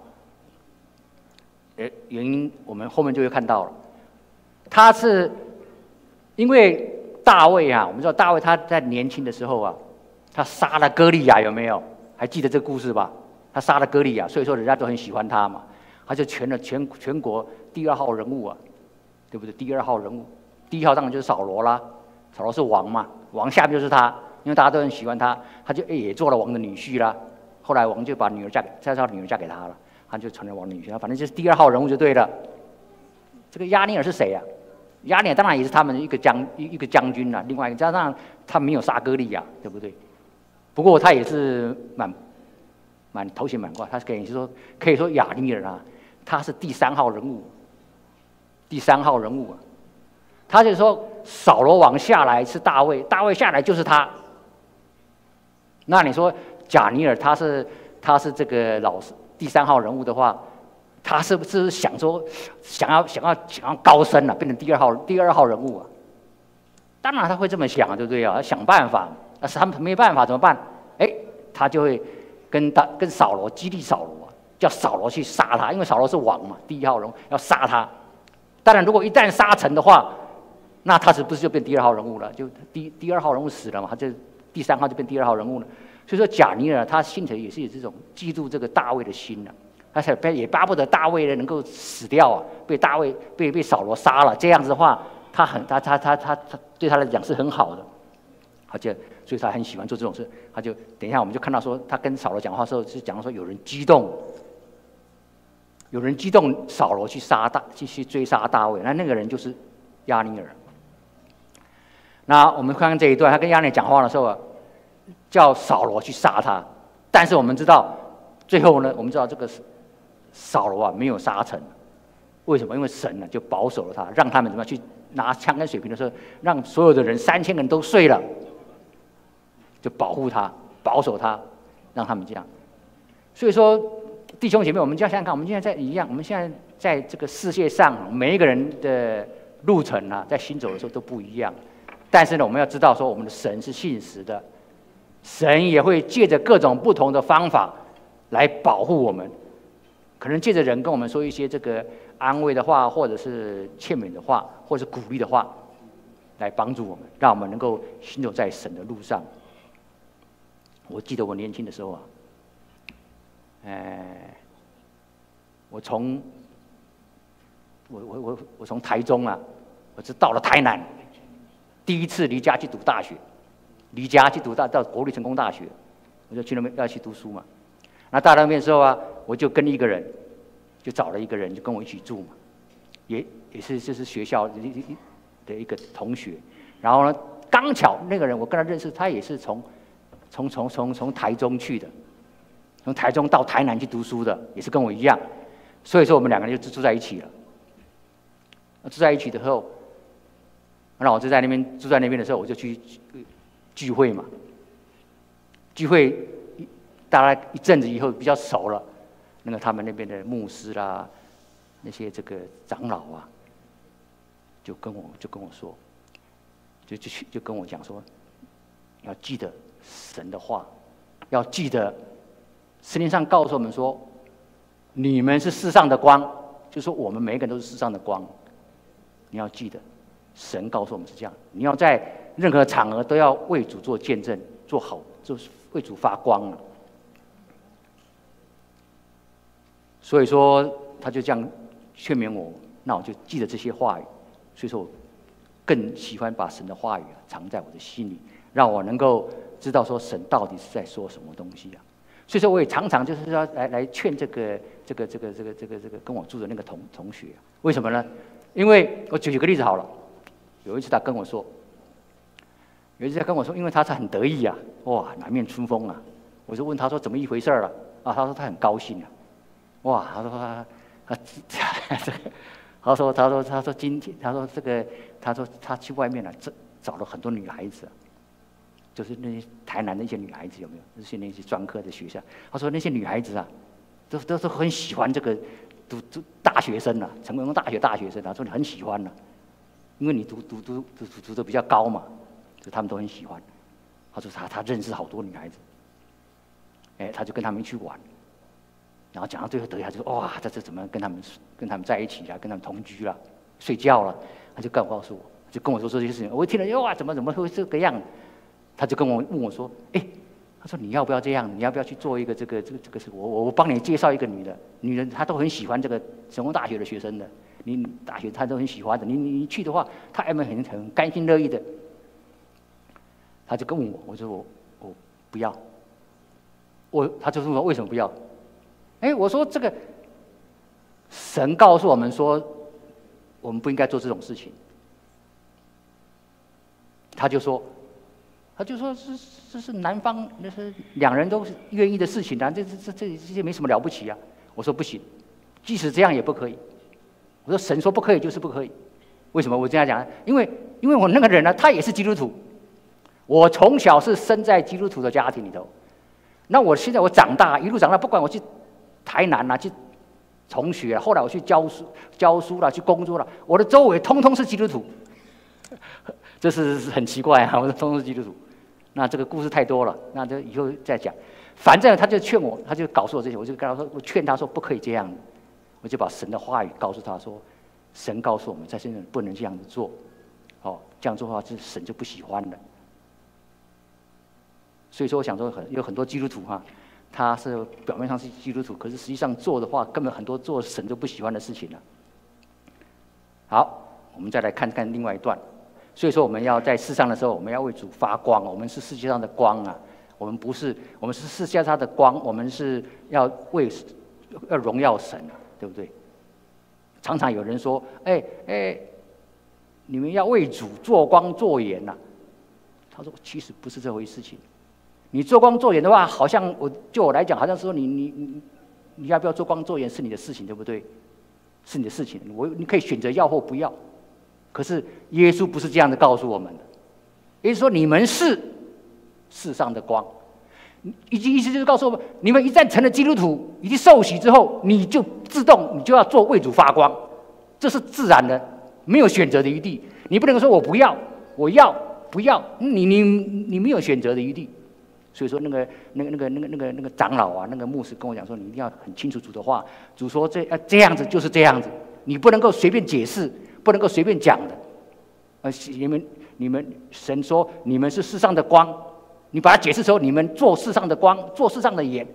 哎，原因我们后面就会看到了。他是因为大卫啊，我们知道大卫他在年轻的时候啊，他杀了歌利亚，有没有？还记得这个故事吧？他杀了歌利亚，所以说人家都很喜欢他嘛。他就全了全全国。第二号人物啊，对不对？第二号人物，第一号当然就是扫罗啦。扫罗是王嘛，王下面就是他，因为大家都很喜欢他，他就也做了王的女婿啦。后来王就把女儿嫁给，再把女儿嫁给他了，他就成了王的女婿。反正就是第二号人物就对了。这个亚尼尔是谁呀？亚尼尔当然也是他们一个将一一个将军啦。另外一个加上他没有杀歌利亚，对不对？不过他也是蛮蛮头衔蛮挂，他是可以说可以说亚尼尔啊，他是第三号人物。第三号人物啊，他就说扫罗王下来是大卫，大卫下来就是他。那你说贾尼尔他是他是这个老第三号人物的话，他是不是想说想要想要想要高升了，变成第二号第二号人物啊？当然他会这么想，对不对啊？想办法，但是他们没办法怎么办？哎，他就会跟他跟扫罗激励扫罗，叫扫罗去杀他，因为扫罗是王嘛，第一号人物要杀他。当然，如果一旦杀成的话，那他是不是就变第二号人物了？就第第二号人物死了嘛，他就第三号就变第二号人物了。所以说，贾尼尔他心里也是有这种嫉妒这个大卫的心的，他才也巴不得大卫呢能够死掉啊，被大卫被被扫罗杀了。这样子的话，他很他他他他他对他来讲是很好的，而且所以他很喜欢做这种事。他就等一下我们就看到说，他跟扫罗讲话的时候是讲说有人激动。有人激动扫罗去杀大，去去追杀大卫，那那个人就是亚尼尔。那我们看看这一段，他跟亚尼尔讲话的时候啊，叫扫罗去杀他。但是我们知道，最后呢，我们知道这个扫罗啊没有杀成。为什么？因为神呢就保守了他，让他们怎么样去拿枪跟水瓶的时候，让所有的人三千人都睡了，就保护他，保守他，让他们这样。所以说。弟兄姐妹，我们就要想想看，我们现在在一样，我们现在在这个世界上，每一个人的路程啊，在行走的时候都不一样。但是呢，我们要知道说，我们的神是信实的，神也会借着各种不同的方法来保护我们。可能借着人跟我们说一些这个安慰的话，或者是劝勉的话，或者是鼓励的话，来帮助我们，让我们能够行走在神的路上。我记得我年轻的时候啊。哎，我从我我我我从台中啊，我是到了台南，第一次离家去读大学，离家去读大到国立成功大学，我就去那边要去读书嘛。那到那边时候啊，我就跟一个人，就找了一个人就跟我一起住嘛，也也是就是学校的的一个同学。然后呢，刚巧那个人我跟他认识，他也是从从从从从台中去的。从台中到台南去读书的，也是跟我一样，所以说我们两个人就住在一起了。住在一起的时候，那我就在那边住在那边的时候，我就去聚会嘛。聚会大概一阵子以后比较熟了，那个他们那边的牧师啦，那些这个长老啊，就跟我就跟我说，就就去就跟我讲说，要记得神的话，要记得圣经上告诉我们说，你们是世上的光，就说我们每一个人都是世上的光，你要记得，神告诉我们是这样，你要在任何场合都要为主做见证，做好就是为主发光了。所以说，他就这样劝勉我，那我就记得这些话语。所以说，我更喜欢把神的话语啊藏在我的心里，让我能够知道说神到底是在说什么东西啊。所以说，我也常常就是说来来劝这个这个这个这个这个这个跟我住的那个同同学，为什么呢？因为我举举个例子好了，有一次他跟我说，有一次他跟我说，因为他是很得意啊，哇，满面春风啊，我就问他说怎么一回事儿了啊？他说他很高兴啊。哇！他说他他这个，他说他说他说今天他说这个他说他去外面了，找找了很多女孩子，就是那些台南的一些女孩子有没有？那些那些专科的学校，他说那些女孩子啊，都都是很喜欢这个读读大学生啊，成功大学大学生啊，说你很喜欢呢，因为你读读读读读读的比较高嘛，就他们都很喜欢。他说他他认识好多女孩子，哎，他就跟他们去玩。然后讲到最后，得意他就说：“哇，这这怎么跟他们跟他们在一起了？跟他们同居了，睡觉了？”他就告告诉我，就跟我说这些事情。我一听了，哇，怎么怎么会这个样？他就跟我问我说：“哎，他说你要不要这样？你要不要去做一个这个这个这个是我我我帮你介绍一个女的，女人她都很喜欢这个成功大学的学生的，你大学她都很喜欢的。你你去的话，她还们很很甘心乐意的。”他就跟我，我说我我不要。我他就问我为什么不要？哎，我说这个神告诉我们说，我们不应该做这种事情。他就说，他就说是这是男方那是两人都是愿意的事情啊，这这这这这些没什么了不起啊。我说不行，即使这样也不可以。我说神说不可以就是不可以，为什么我这样讲？因为因为我那个人呢，他也是基督徒，我从小是生在基督徒的家庭里头，那我现在我长大一路长大，不管我去。台南呐，去重学。后来我去教书、教书了，去工作了。我的周围通通是基督徒，这是很奇怪啊！我的通通是基督徒。那这个故事太多了，那这以后再讲。反正他就劝我，他就告诉我这些，我就跟他说，我劝他说不可以这样。我就把神的话语告诉他说，神告诉我们在现在不能这样子做，哦，这样做的话，这神就不喜欢了。所以说，我想说，很有很多基督徒哈。他是表面上是基督徒，可是实际上做的话，根本很多做神都不喜欢的事情了。好，我们再来看看另外一段。所以说，我们要在世上的时候，我们要为主发光。我们是世界上的光啊！我们不是，我们是世界上的光。我们是要为要荣耀神，啊对不对？常常有人说：“哎哎，你们要为主做光做盐呐。”他说：“其实不是这回事情。”你做光做盐的话，好像我就我来讲，好像说你你你你要不要做光做盐是你的事情，对不对？是你的事情，我你可以选择要或不要。可是耶稣不是这样的告诉我们的，也就是说你们是世上的光，以及意思就是告诉我们，你们一旦成了基督徒，以及受洗之后，你就自动你就要做为主发光，这是自然的，没有选择的余地。你不能说我不要，我要不要？你你你没有选择的余地。所以说，那个、那个、那个、那个、那个、那个长老啊，那个牧师跟我讲说：“你一定要很清楚主的话。主说这啊这样子就是这样子，你不能够随便解释，不能够随便讲的。呃，你们、你们神说你们是世上的光，你把它解释成你们做世上的光，做世上的盐，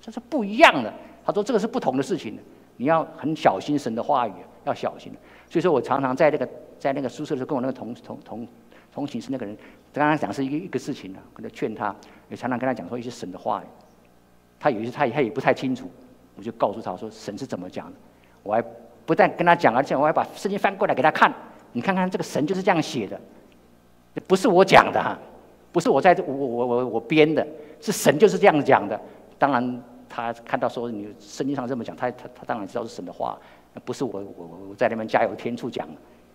这是不一样的。他说这个是不同的事情，你要很小心神的话语，要小心。所以说我常常在那个在那个宿舍的时候，跟我那个同同同同寝室那个人，刚刚讲是一个一个事情呢，跟他劝他。也常常跟他讲说一些神的话语，他有些他也他也不太清楚，我就告诉他说神是怎么讲的，我还不但跟他讲，而且我还把圣经翻过来给他看，你看看这个神就是这样写的，不是我讲的哈，不是我在这我我我我编的，是神就是这样讲的。当然他看到说你圣经上这么讲，他他他当然知道是神的话，不是我我我在那边加油添醋讲。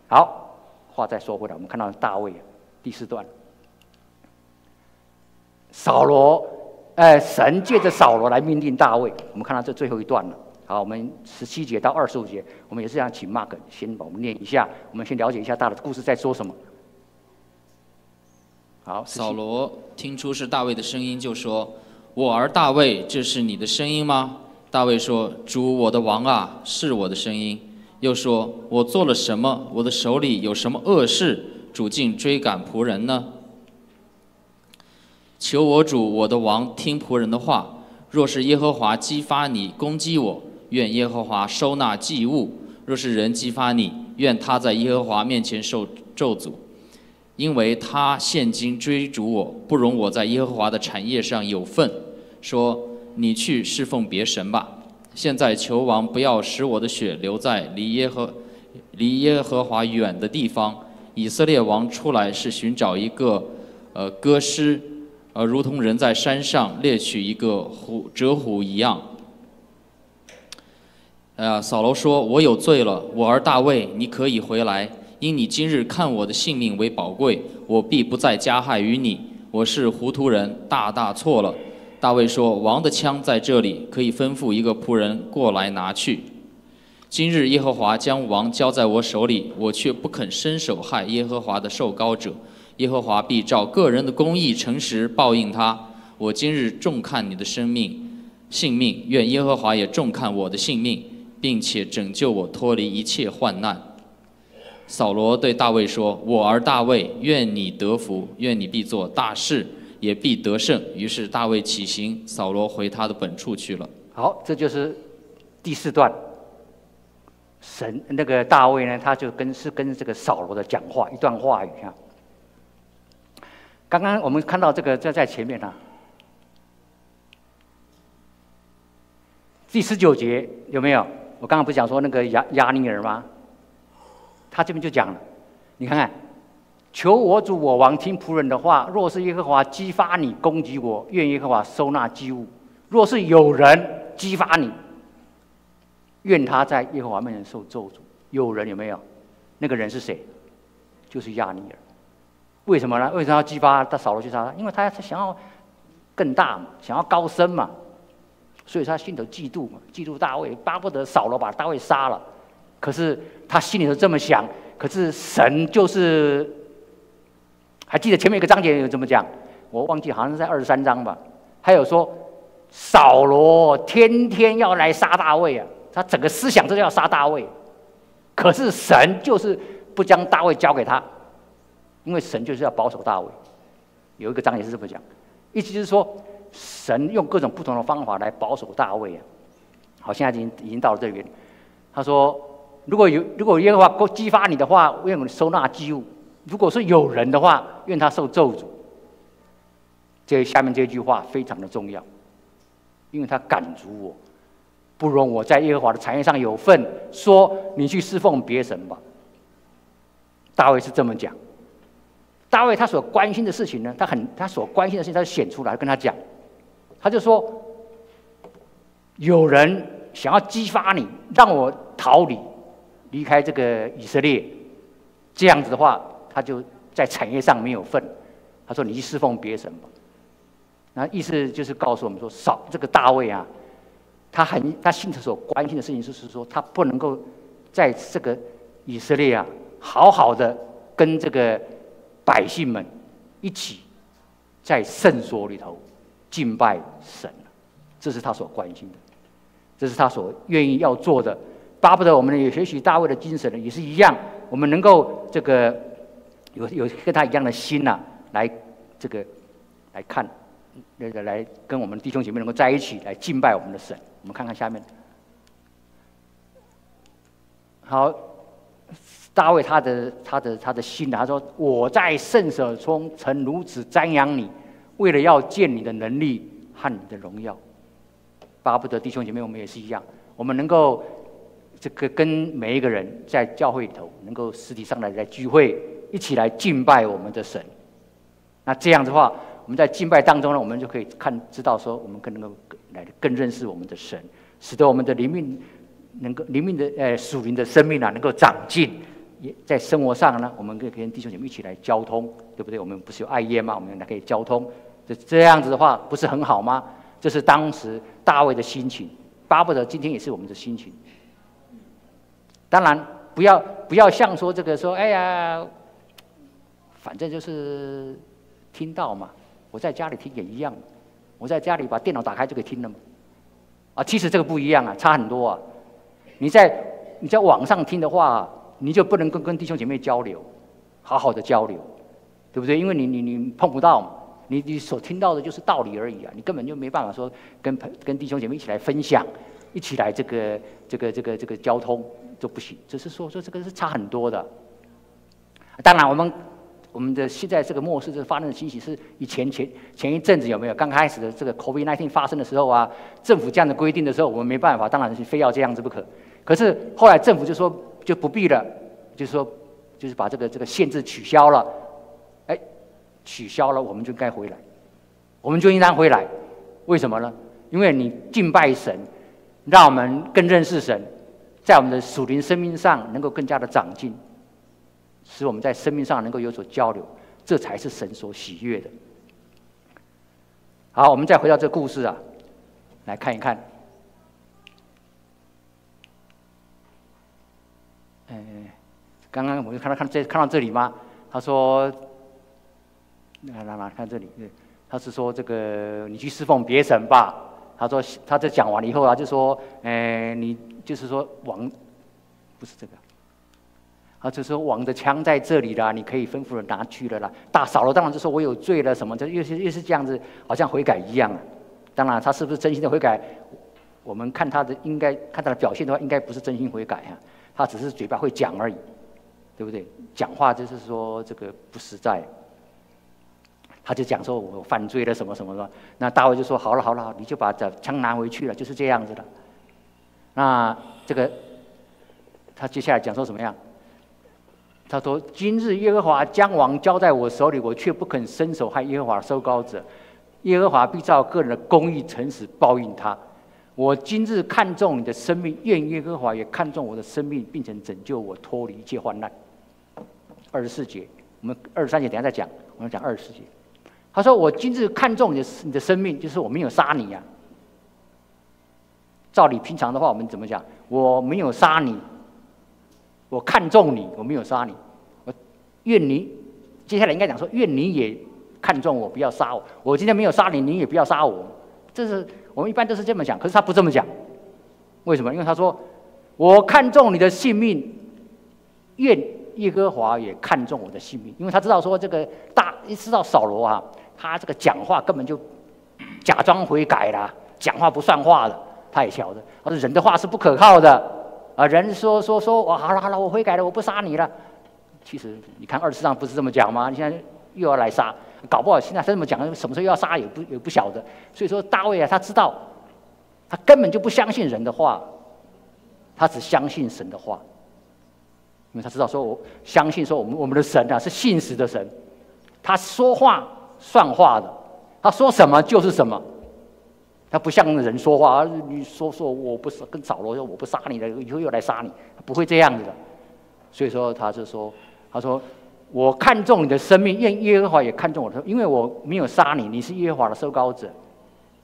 好，话再说回来，我们看到大卫第四段。扫罗，哎，神借着扫罗来命令大卫。我们看到这最后一段了。好，我们十七节到二十五节，我们也是想请 Mark 先把我们念一下，我们先了解一下大的故事在说什么。好，扫罗听出是大卫的声音，就说：“我儿大卫，这是你的声音吗？”大卫说：“主我的王啊，是我的声音。”又说：“我做了什么？我的手里有什么恶事？主竟追赶仆人呢？求我主我的王听仆人的话。若是耶和华激发你攻击我，愿耶和华收纳祭物；若是人激发你，愿他在耶和华面前受咒诅，因为他现今追逐我，不容我在耶和华的产业上有份。说你去侍奉别神吧。”现在求王不要使我的血留在离耶和离耶和华远的地方。以色列王出来是寻找一个呃歌诗，呃如同人在山上猎取一个虎蛰虎一样。呀，扫罗说：“我有罪了，我儿大卫，你可以回来，因你今日看我的性命为宝贵，我必不再加害于你。我是糊涂人，大大错了。”大卫说：“王的枪在这里，可以吩咐一个仆人过来拿去。今日耶和华将王交在我手里，我却不肯伸手害耶和华的受膏者。耶和华必照个人的公义、诚实报应他。我今日重看你的生命、性命，愿耶和华也重看我的性命，并且拯救我脱离一切患难。”扫罗对大卫说：“我儿大卫，愿你得福，愿你必做大事。”也必得胜。于是大卫起行，扫罗回他的本处去了。好，这就是第四段。神那个大卫呢，他就跟是跟这个扫罗的讲话一段话语啊。刚刚我们看到这个在在前面啊，第十九节有没有？我刚刚不是讲说那个亚亚尼尔吗？他这边就讲了，你看看。求我主我王听仆人的话。若是耶和华激发你攻击我，愿耶和华收纳祭物；若是有人激发你，愿他在耶和华面前受咒诅。有人有没有？那个人是谁？就是亚尼尔。为什么呢？为什么要激发他扫罗去杀他？因为他他想要更大嘛，想要高升嘛，所以他心头嫉妒嘛，嫉妒大卫，巴不得扫罗把大卫杀了。可是他心里头这么想，可是神就是。还记得前面一个章节有这么讲？我忘记，好像是在二十三章吧。还有说，扫罗天天要来杀大卫啊，他整个思想就是要杀大卫。可是神就是不将大卫交给他，因为神就是要保守大卫。有一个章节是这么讲，意思就是说，神用各种不同的方法来保守大卫啊。好，现在已经已经到了这边。他说，如果有如果耶和华够激发你的话，愿我收纳祭物。如果是有人的话，愿他受咒诅。这下面这句话非常的重要，因为他赶逐我，不容我在耶和华的产业上有份。说你去侍奉别神吧。大卫是这么讲。大卫他所关心的事情呢，他很他所关心的事情，他显出来跟他讲。他就说，有人想要激发你，让我逃离，离开这个以色列，这样子的话。他就在产业上没有份，他说：“你去侍奉别神吧。”那意思就是告诉我们说，少这个大卫啊，他很他心头所关心的事情就是说，他不能够在这个以色列啊，好好的跟这个百姓们一起在圣所里头敬拜神这是他所关心的，这是他所愿意要做的。巴不得我们也学习大卫的精神呢，也是一样，我们能够这个。有有跟他一样的心呐，来这个来看那个来跟我们弟兄姐妹能够在一起来敬拜我们的神。我们看看下面，好，大卫他的他的他的心，他说：“我在圣所中曾如此瞻仰你，为了要见你的能力和你的荣耀，巴不得弟兄姐妹我们也是一样，我们能够这个跟每一个人在教会里头能够实体上来来聚会。”一起来敬拜我们的神，那这样的话，我们在敬拜当中呢，我们就可以看知道说，我们更能够来更认识我们的神，使得我们的灵命能够灵命的呃属灵的生命啊能够长进。也在生活上呢，我们可以跟弟兄姐妹一起来交通，对不对？我们不是有爱烟吗？我们来可以交通，这这样子的话，不是很好吗？这是当时大卫的心情，巴不得今天也是我们的心情。当然，不要不要像说这个说，哎呀，反正就是听到嘛，我在家里听也一样，我在家里把电脑打开就可以听了嘛。啊，其实这个不一样啊，差很多啊。你在你在网上听的话，你就不能跟跟弟兄姐妹交流，好好的交流，对不对？因为你你你碰不到嘛。你你所听到的就是道理而已啊，你根本就没办法说跟朋跟弟兄姐妹一起来分享，一起来这个这个这个这个交通都不行，只是说说这个是差很多的。当然，我们我们的现在这个末世这发生的信息是以前前前一阵子有没有刚开始的这个 COVID-19 发生的时候啊，政府这样的规定的时候，我们没办法，当然是非要这样子不可。可是后来政府就说就不必了，就是说就是把这个这个限制取消了。取消了，我们就该回来，我们就应当回来。为什么呢？因为你敬拜神，让我们更认识神，在我们的属灵生命上能够更加的长进，使我们在生命上能够有所交流，这才是神所喜悦的。好，我们再回到这个故事啊，来看一看。哎，刚刚我就看到看这看到这里吗？他说。来来来看这里，他是说这个你去侍奉别神吧。他说他这讲完了以后啊，就说，哎，你就是说王，不是这个，他就说王的枪在这里了，你可以吩咐人拿去了啦。大扫罗当然就说我有罪了什么，这又是又是这样子，好像悔改一样啊。当然他是不是真心的悔改，我们看他的应该看他的表现的话，应该不是真心悔改啊，他只是嘴巴会讲而已，对不对？讲话就是说这个不实在。他就讲说：“我犯罪了什么什么的。”那大卫就说：“好了好了，你就把这枪拿回去了，就是这样子的。”那这个他接下来讲说什么样？他说：“今日耶和华将王交在我手里，我却不肯伸手害耶和华收高者。耶和华必照个人的公义诚实报应他。我今日看中你的生命，愿耶和华也看中我的生命，并且拯救我脱离一切患难。”二十四节，我们二十三节等下再讲，我们讲二十四节。他说：“我今日看中你的你的生命，就是我没有杀你呀。照理平常的话，我们怎么讲？我没有杀你，我看中你，我没有杀你。我愿你，接下来应该讲说，愿你也看中我，不要杀我。我今天没有杀你，你也不要杀我。这是我们一般都是这么讲，可是他不这么讲。为什么？因为他说，我看中你的性命，愿耶和华也看中我的性命，因为他知道说这个大，知道扫罗啊。”他这个讲话根本就假装悔改了，讲话不算话的，他也晓得。他说人的话是不可靠的啊，人说说说，我好了好了，我悔改了，我不杀你了。其实你看二十章不是这么讲吗？你现在又要来杀，搞不好现在这么讲，什么时候又要杀也不也不晓得。所以说大卫啊，他知道他根本就不相信人的话，他只相信神的话，因为他知道说我相信说我们我们的神啊是信实的神，他说话。算话的，他说什么就是什么，他不像人说话。你说说我不是跟扫罗说我不杀你了，以后又来杀你，他不会这样子的。所以说他就说，他说我看中你的生命，愿耶和华也看中我的，因为我没有杀你，你是耶和华的受膏者。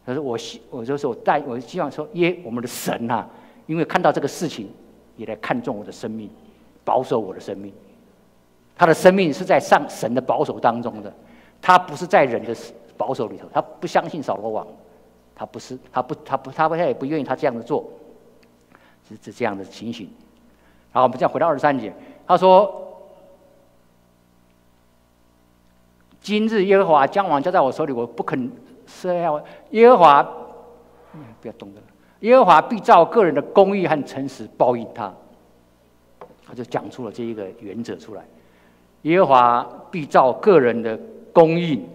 他说我希我就说我带我希望说耶我们的神呐，因为看到这个事情，也来看重我的生命，保守我的生命。他的生命是在上神的保守当中的。他不是在人的保守里头，他不相信扫罗王，他不是，他不，他不，他不，他也不愿意他这样子做，是是这样的情形。好，我们再回到二十三节，他说：“今日耶和华将王交在我手里，我不肯舍下。耶和华，不要动的。耶和华必照个人的公义和诚实报应他。”他就讲出了这一个原则出来：耶和华必照个人的。公义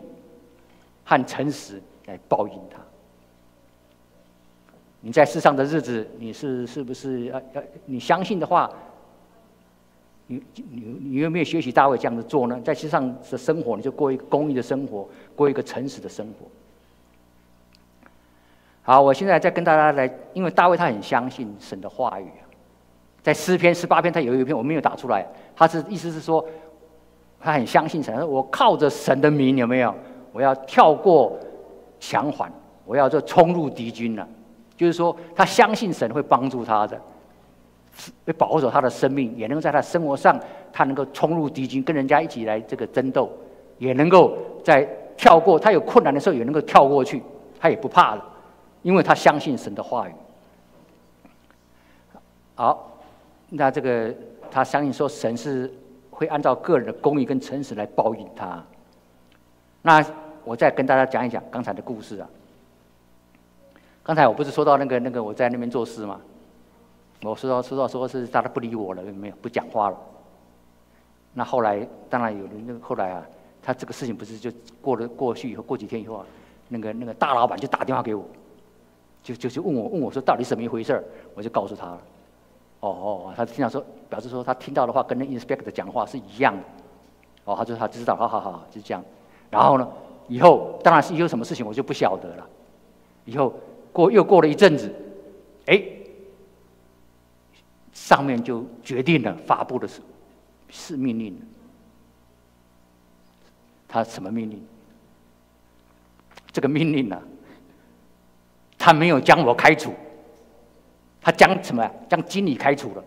和诚实来报应他。你在世上的日子，你是是不是要要？你相信的话，你你你有没有学习大卫这样子做呢？在世上的生活，你就过一个公义的生活，过一个诚实的生活。好，我现在再跟大家来，因为大卫他很相信神的话语在诗篇十八篇，他有一篇我没有打出来，他是意思是说。他很相信神，我靠着神的名有没有？我要跳过墙环，我要就冲入敌军了。就是说他相信神会帮助他的，会保守他的生命，也能够在他生活上，他能够冲入敌军，跟人家一起来这个争斗，也能够在跳过他有困难的时候，也能够跳过去，他也不怕了，因为他相信神的话语。好，那这个他相信说神是会按照个人的公义跟诚实来报应他。那我再跟大家讲一讲刚才的故事啊。刚才我不是说到那个那个我在那边做事吗？我说到说到说是他不理我了，没有不讲话了。那后来当然有人那个后来啊，他这个事情不是就过了过去以后过几天以后啊，那个那个大老板就打电话给我，就就就问我问我说到底什么一回事儿，我就告诉他了。哦哦，他听到说，表示说他听到的话跟那 inspector 讲话是一样的。哦，他就他就知道，好好好，就这样。然后呢，以后当然是有什么事情我就不晓得了。以后过又过了一阵子，哎，上面就决定了发布的是是命令。他什么命令？这个命令呢，他没有将我开除。他将什么？将经理开除了。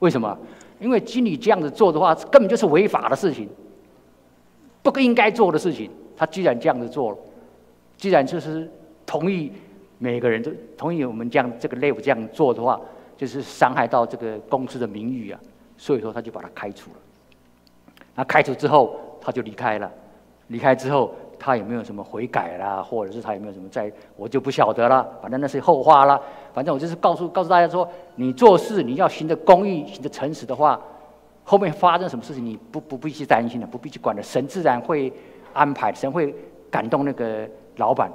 为什么？因为经理这样子做的话，根本就是违法的事情，不应该做的事情。他既然这样子做了，既然就是同意每个人都同意我们这样这个 level 这样做的话，就是伤害到这个公司的名誉啊。所以说，他就把他开除了。那开除之后，他就离开了。离开之后。他有没有什么悔改啦，或者是他有没有什么在，我就不晓得了。反正那是后话了。反正我就是告诉告诉大家说，你做事你要行的公义、行的诚实的话，后面发生什么事情你不不必去担心的，不必去管的。神自然会安排，神会感动那个老板，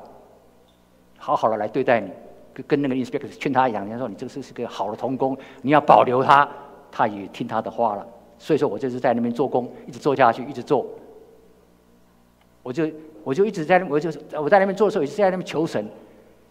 好好的来对待你，跟跟那个 inspector 劝他一样，他说你这个是是个好的童工，你要保留他，他也听他的话了。所以说我就是在那边做工，一直做下去，一直做，我就。我就一直在，我就是我在那边做的时候，也是在那边求神，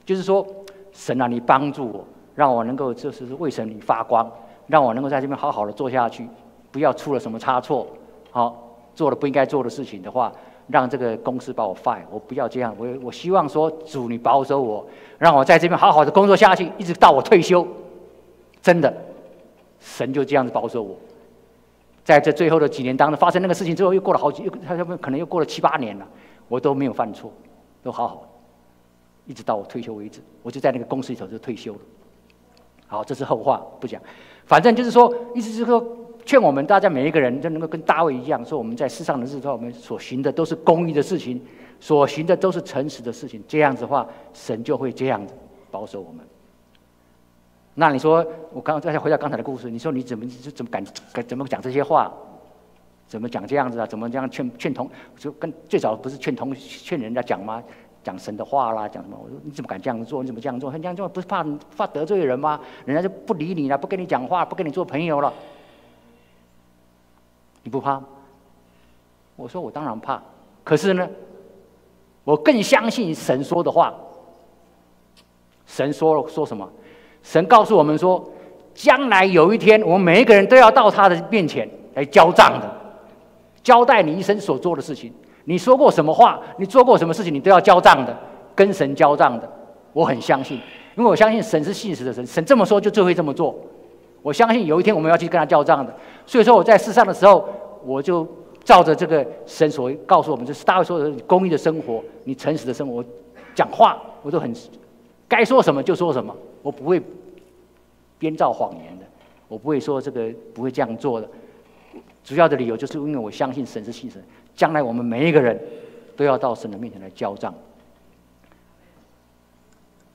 就是说，神啊，你帮助我，让我能够就是为神你发光，让我能够在这边好好的做下去，不要出了什么差错，好，做了不应该做的事情的话，让这个公司把我 fire，我不要这样，我我希望说主你保守我，让我在这边好好的工作下去，一直到我退休，真的，神就这样子保守我，在这最后的几年当中发生那个事情之后，又过了好几，他他们可能又过了七八年了。我都没有犯错，都好好，一直到我退休为止，我就在那个公司里头就退休了。好，这是后话，不讲。反正就是说，意思是说，劝我们大家每一个人都能够跟大卫一样，说我们在世上的日子，我们所行的都是公义的事情，所行的都是诚实的事情。这样子的话，神就会这样子保守我们。那你说，我刚刚再回到刚才的故事，你说你怎么怎么敢敢怎么讲这些话？怎么讲这样子啊？怎么这样劝劝同？就跟最早不是劝同劝人家讲吗？讲神的话啦，讲什么？我说你怎么敢这样做？你怎么这样做？他这样做不是怕怕得罪人吗？人家就不理你了，不跟你讲话，不跟你做朋友了。你不怕？我说我当然怕。可是呢，我更相信神说的话。神说了说什么？神告诉我们说，将来有一天，我们每一个人都要到他的面前来交账的。交代你一生所做的事情，你说过什么话，你做过什么事情，你都要交账的，跟神交账的。我很相信，因为我相信神是信实的神，神这么说就就会这么做。我相信有一天我们要去跟他交账的。所以说我在世上的时候，我就照着这个神所告诉我们，就是大卫说的公益的生活，你诚实的生活，讲话我都很该说什么就说什么，我不会编造谎言的，我不会说这个不会这样做的。主要的理由就是因为我相信神是信神，将来我们每一个人都要到神的面前来交账。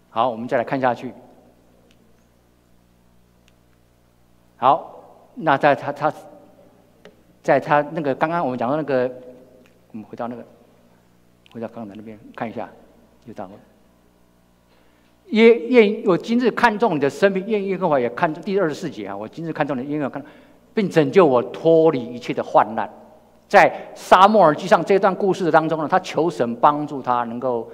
好，我们再来看下去。好，那在他他，在他那个刚刚我们讲到那个，我们回到那个，回到刚才那边看一下，就到了。愿愿我今日看中你的生命，愿耶和华也看第二十四节啊，我今日看中你，因为看。并拯救我脱离一切的患难，在沙漠耳记上这段故事当中呢，他求神帮助他能够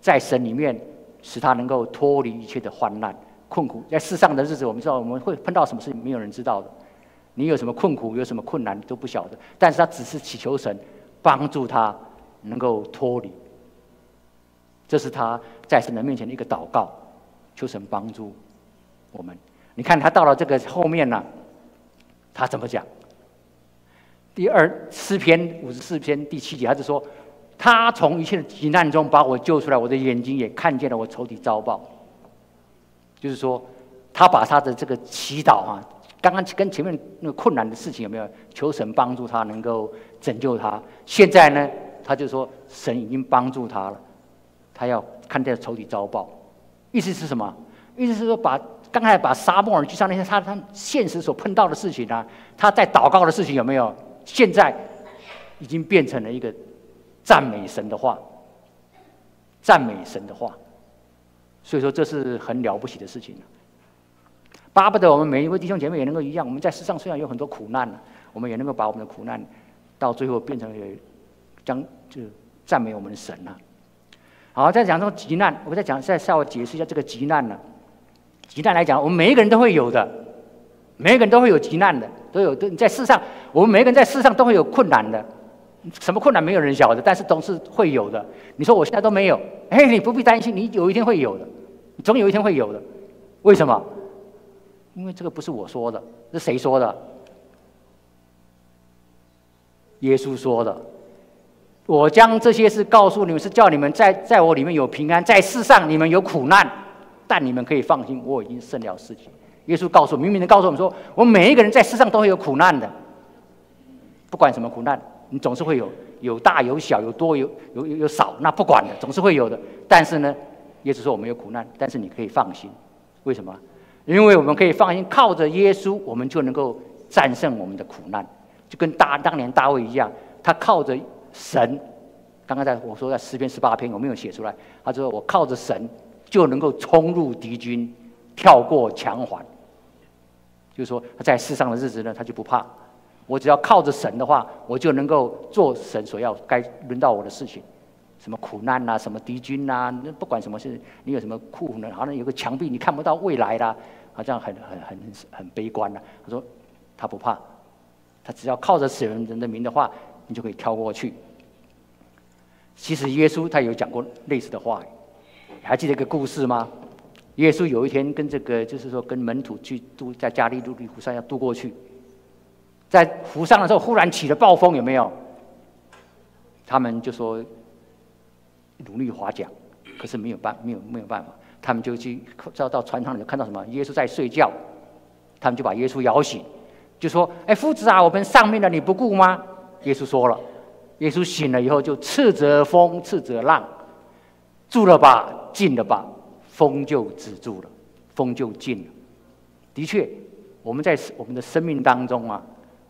在神里面使他能够脱离一切的患难困苦。在世上的日子，我们知道我们会碰到什么事情，没有人知道的。你有什么困苦，有什么困难都不晓得。但是他只是祈求神帮助他能够脱离，这是他在神的面前的一个祷告。求神帮助我们。你看他到了这个后面呢，他怎么讲？第二诗篇五十四篇第七节，他就说：“他从一切的急难中把我救出来，我的眼睛也看见了我仇敌遭报。”就是说，他把他的这个祈祷啊，刚刚跟前面那个困难的事情有没有求神帮助他能够拯救他？现在呢，他就说神已经帮助他了，他要看见仇敌遭报。意思是什么？意思是说把刚才把沙漠耳去上那些他他现实所碰到的事情啊，他在祷告的事情有没有？现在已经变成了一个赞美神的话，赞美神的话，所以说这是很了不起的事情巴不得我们每一位弟兄姐妹也能够一样，我们在世上虽然有很多苦难我们也能够把我们的苦难到最后变成将就赞美我们的神呐。好，再讲这个急难，我们再讲再稍微解释一下这个急难呢。急难来讲，我们每一个人都会有的，每一个人都会有急难的。都有都在世上，我们每个人在世上都会有困难的，什么困难没有人晓得，但是总是会有的。你说我现在都没有，哎，你不必担心，你有一天会有的，总有一天会有的。为什么？因为这个不是我说的，是谁说的？耶稣说的。我将这些事告诉你们，是叫你们在在我里面有平安，在世上你们有苦难，但你们可以放心，我已经胜了世界。耶稣告诉，明明的告诉我们说，我们每一个人在世上都会有苦难的，不管什么苦难，你总是会有，有大有小，有多有有有少，那不管的，总是会有的。但是呢，耶稣说我们有苦难，但是你可以放心，为什么？因为我们可以放心，靠着耶稣，我们就能够战胜我们的苦难，就跟大当年大卫一样，他靠着神。刚刚在我说在诗篇十八篇，我没有写出来。他说我靠着神就能够冲入敌军，跳过墙环。就是说，他在世上的日子呢，他就不怕。我只要靠着神的话，我就能够做神所要该轮到我的事情。什么苦难呐，什么敌军呐，那不管什么事，你有什么苦呢？好像有个墙壁，你看不到未来啦，好像很很很很悲观呐。他说，他不怕，他只要靠着神人的名的话，你就可以跳过去。其实耶稣他有讲过类似的话，还记得一个故事吗？耶稣有一天跟这个，就是说跟门徒去渡在加利利湖上要渡过去，在湖上的时候，忽然起了暴风，有没有？他们就说努力划桨，可是没有办，没有没有办法，他们就去到到船舱里看到什么？耶稣在睡觉，他们就把耶稣摇醒，就说：“哎，夫子啊，我们上面的你不顾吗？”耶稣说了，耶稣醒了以后就斥责风，斥责浪，住了吧，静了吧。风就止住了，风就静了。的确，我们在我们的生命当中啊，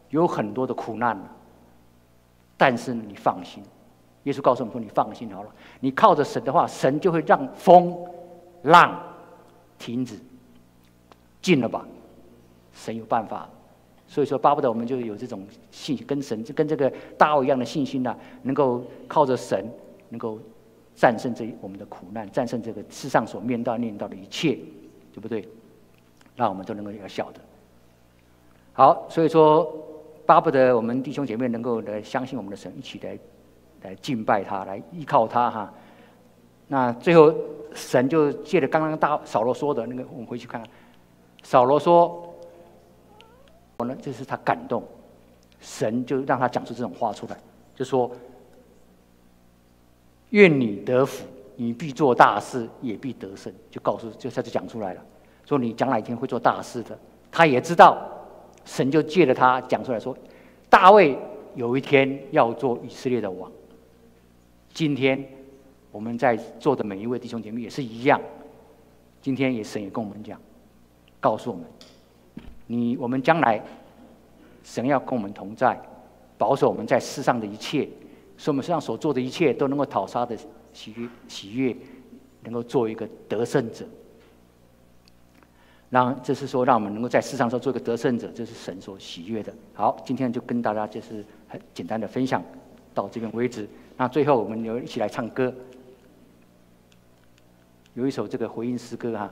有很多的苦难但是你放心，耶稣告诉我们说：“你放心好了，你靠着神的话，神就会让风浪停止，静了吧？神有办法。所以说，巴不得我们就有这种信，跟神跟这个大奥一样的信心呐，能够靠着神，能够。”战胜这我们的苦难，战胜这个世上所面到念到的一切，对不对？那我们都能够要晓得。好，所以说巴不得我们弟兄姐妹能够来相信我们的神，一起来来敬拜他，来依靠他哈。那最后神就借着刚刚大扫罗说的那个，我们回去看看。扫罗说：“我呢，这是他感动，神就让他讲出这种话出来，就说。”愿你得福，你必做大事，也必得胜。就告诉，就他就讲出来了，说你将来一天会做大事的。他也知道，神就借着他讲出来说，大卫有一天要做以色列的王。今天我们在座的每一位弟兄姐妹也是一样，今天也神也跟我们讲，告诉我们，你我们将来神要跟我们同在，保守我们在世上的一切。所以，我们身上所做的一切都能够讨杀的喜悦，喜悦，能够做一个得胜者。让这是说，让我们能够在世上说做一个得胜者，这是神所喜悦的。好，今天就跟大家就是很简单的分享到这边为止。那最后，我们留一起来唱歌，有一首这个回应诗歌哈。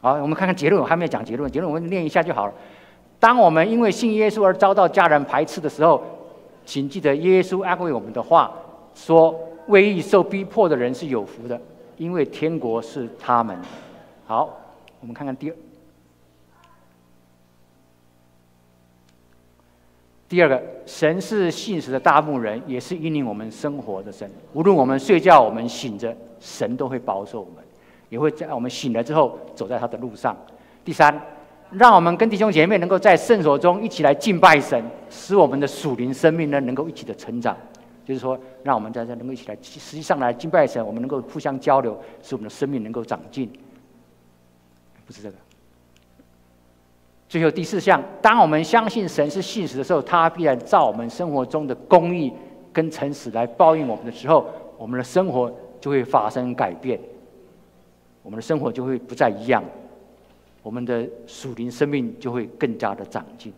好，我们看看结论，我还没有讲结论，结论我们念一下就好了。当我们因为信耶稣而遭到家人排斥的时候。请记得耶稣安慰我们的话，说：“为义受逼迫的人是有福的，因为天国是他们。”好，我们看看第二。第二个，神是信实的大牧人，也是引领我们生活的神。无论我们睡觉，我们醒着，神都会保守我们，也会在我们醒了之后走在他的路上。第三，让我们跟弟兄姐妹能够在圣所中一起来敬拜神，使我们的属灵生命呢能够一起的成长。就是说，让我们大家能够一起来，实际上来敬拜神，我们能够互相交流，使我们的生命能够长进。不是这个。最后第四项，当我们相信神是信实的时候，他必然照我们生活中的公义跟诚实来报应我们的时候，我们的生活就会发生改变，我们的生活就会不再一样，我们的属灵生命就会更加的长进。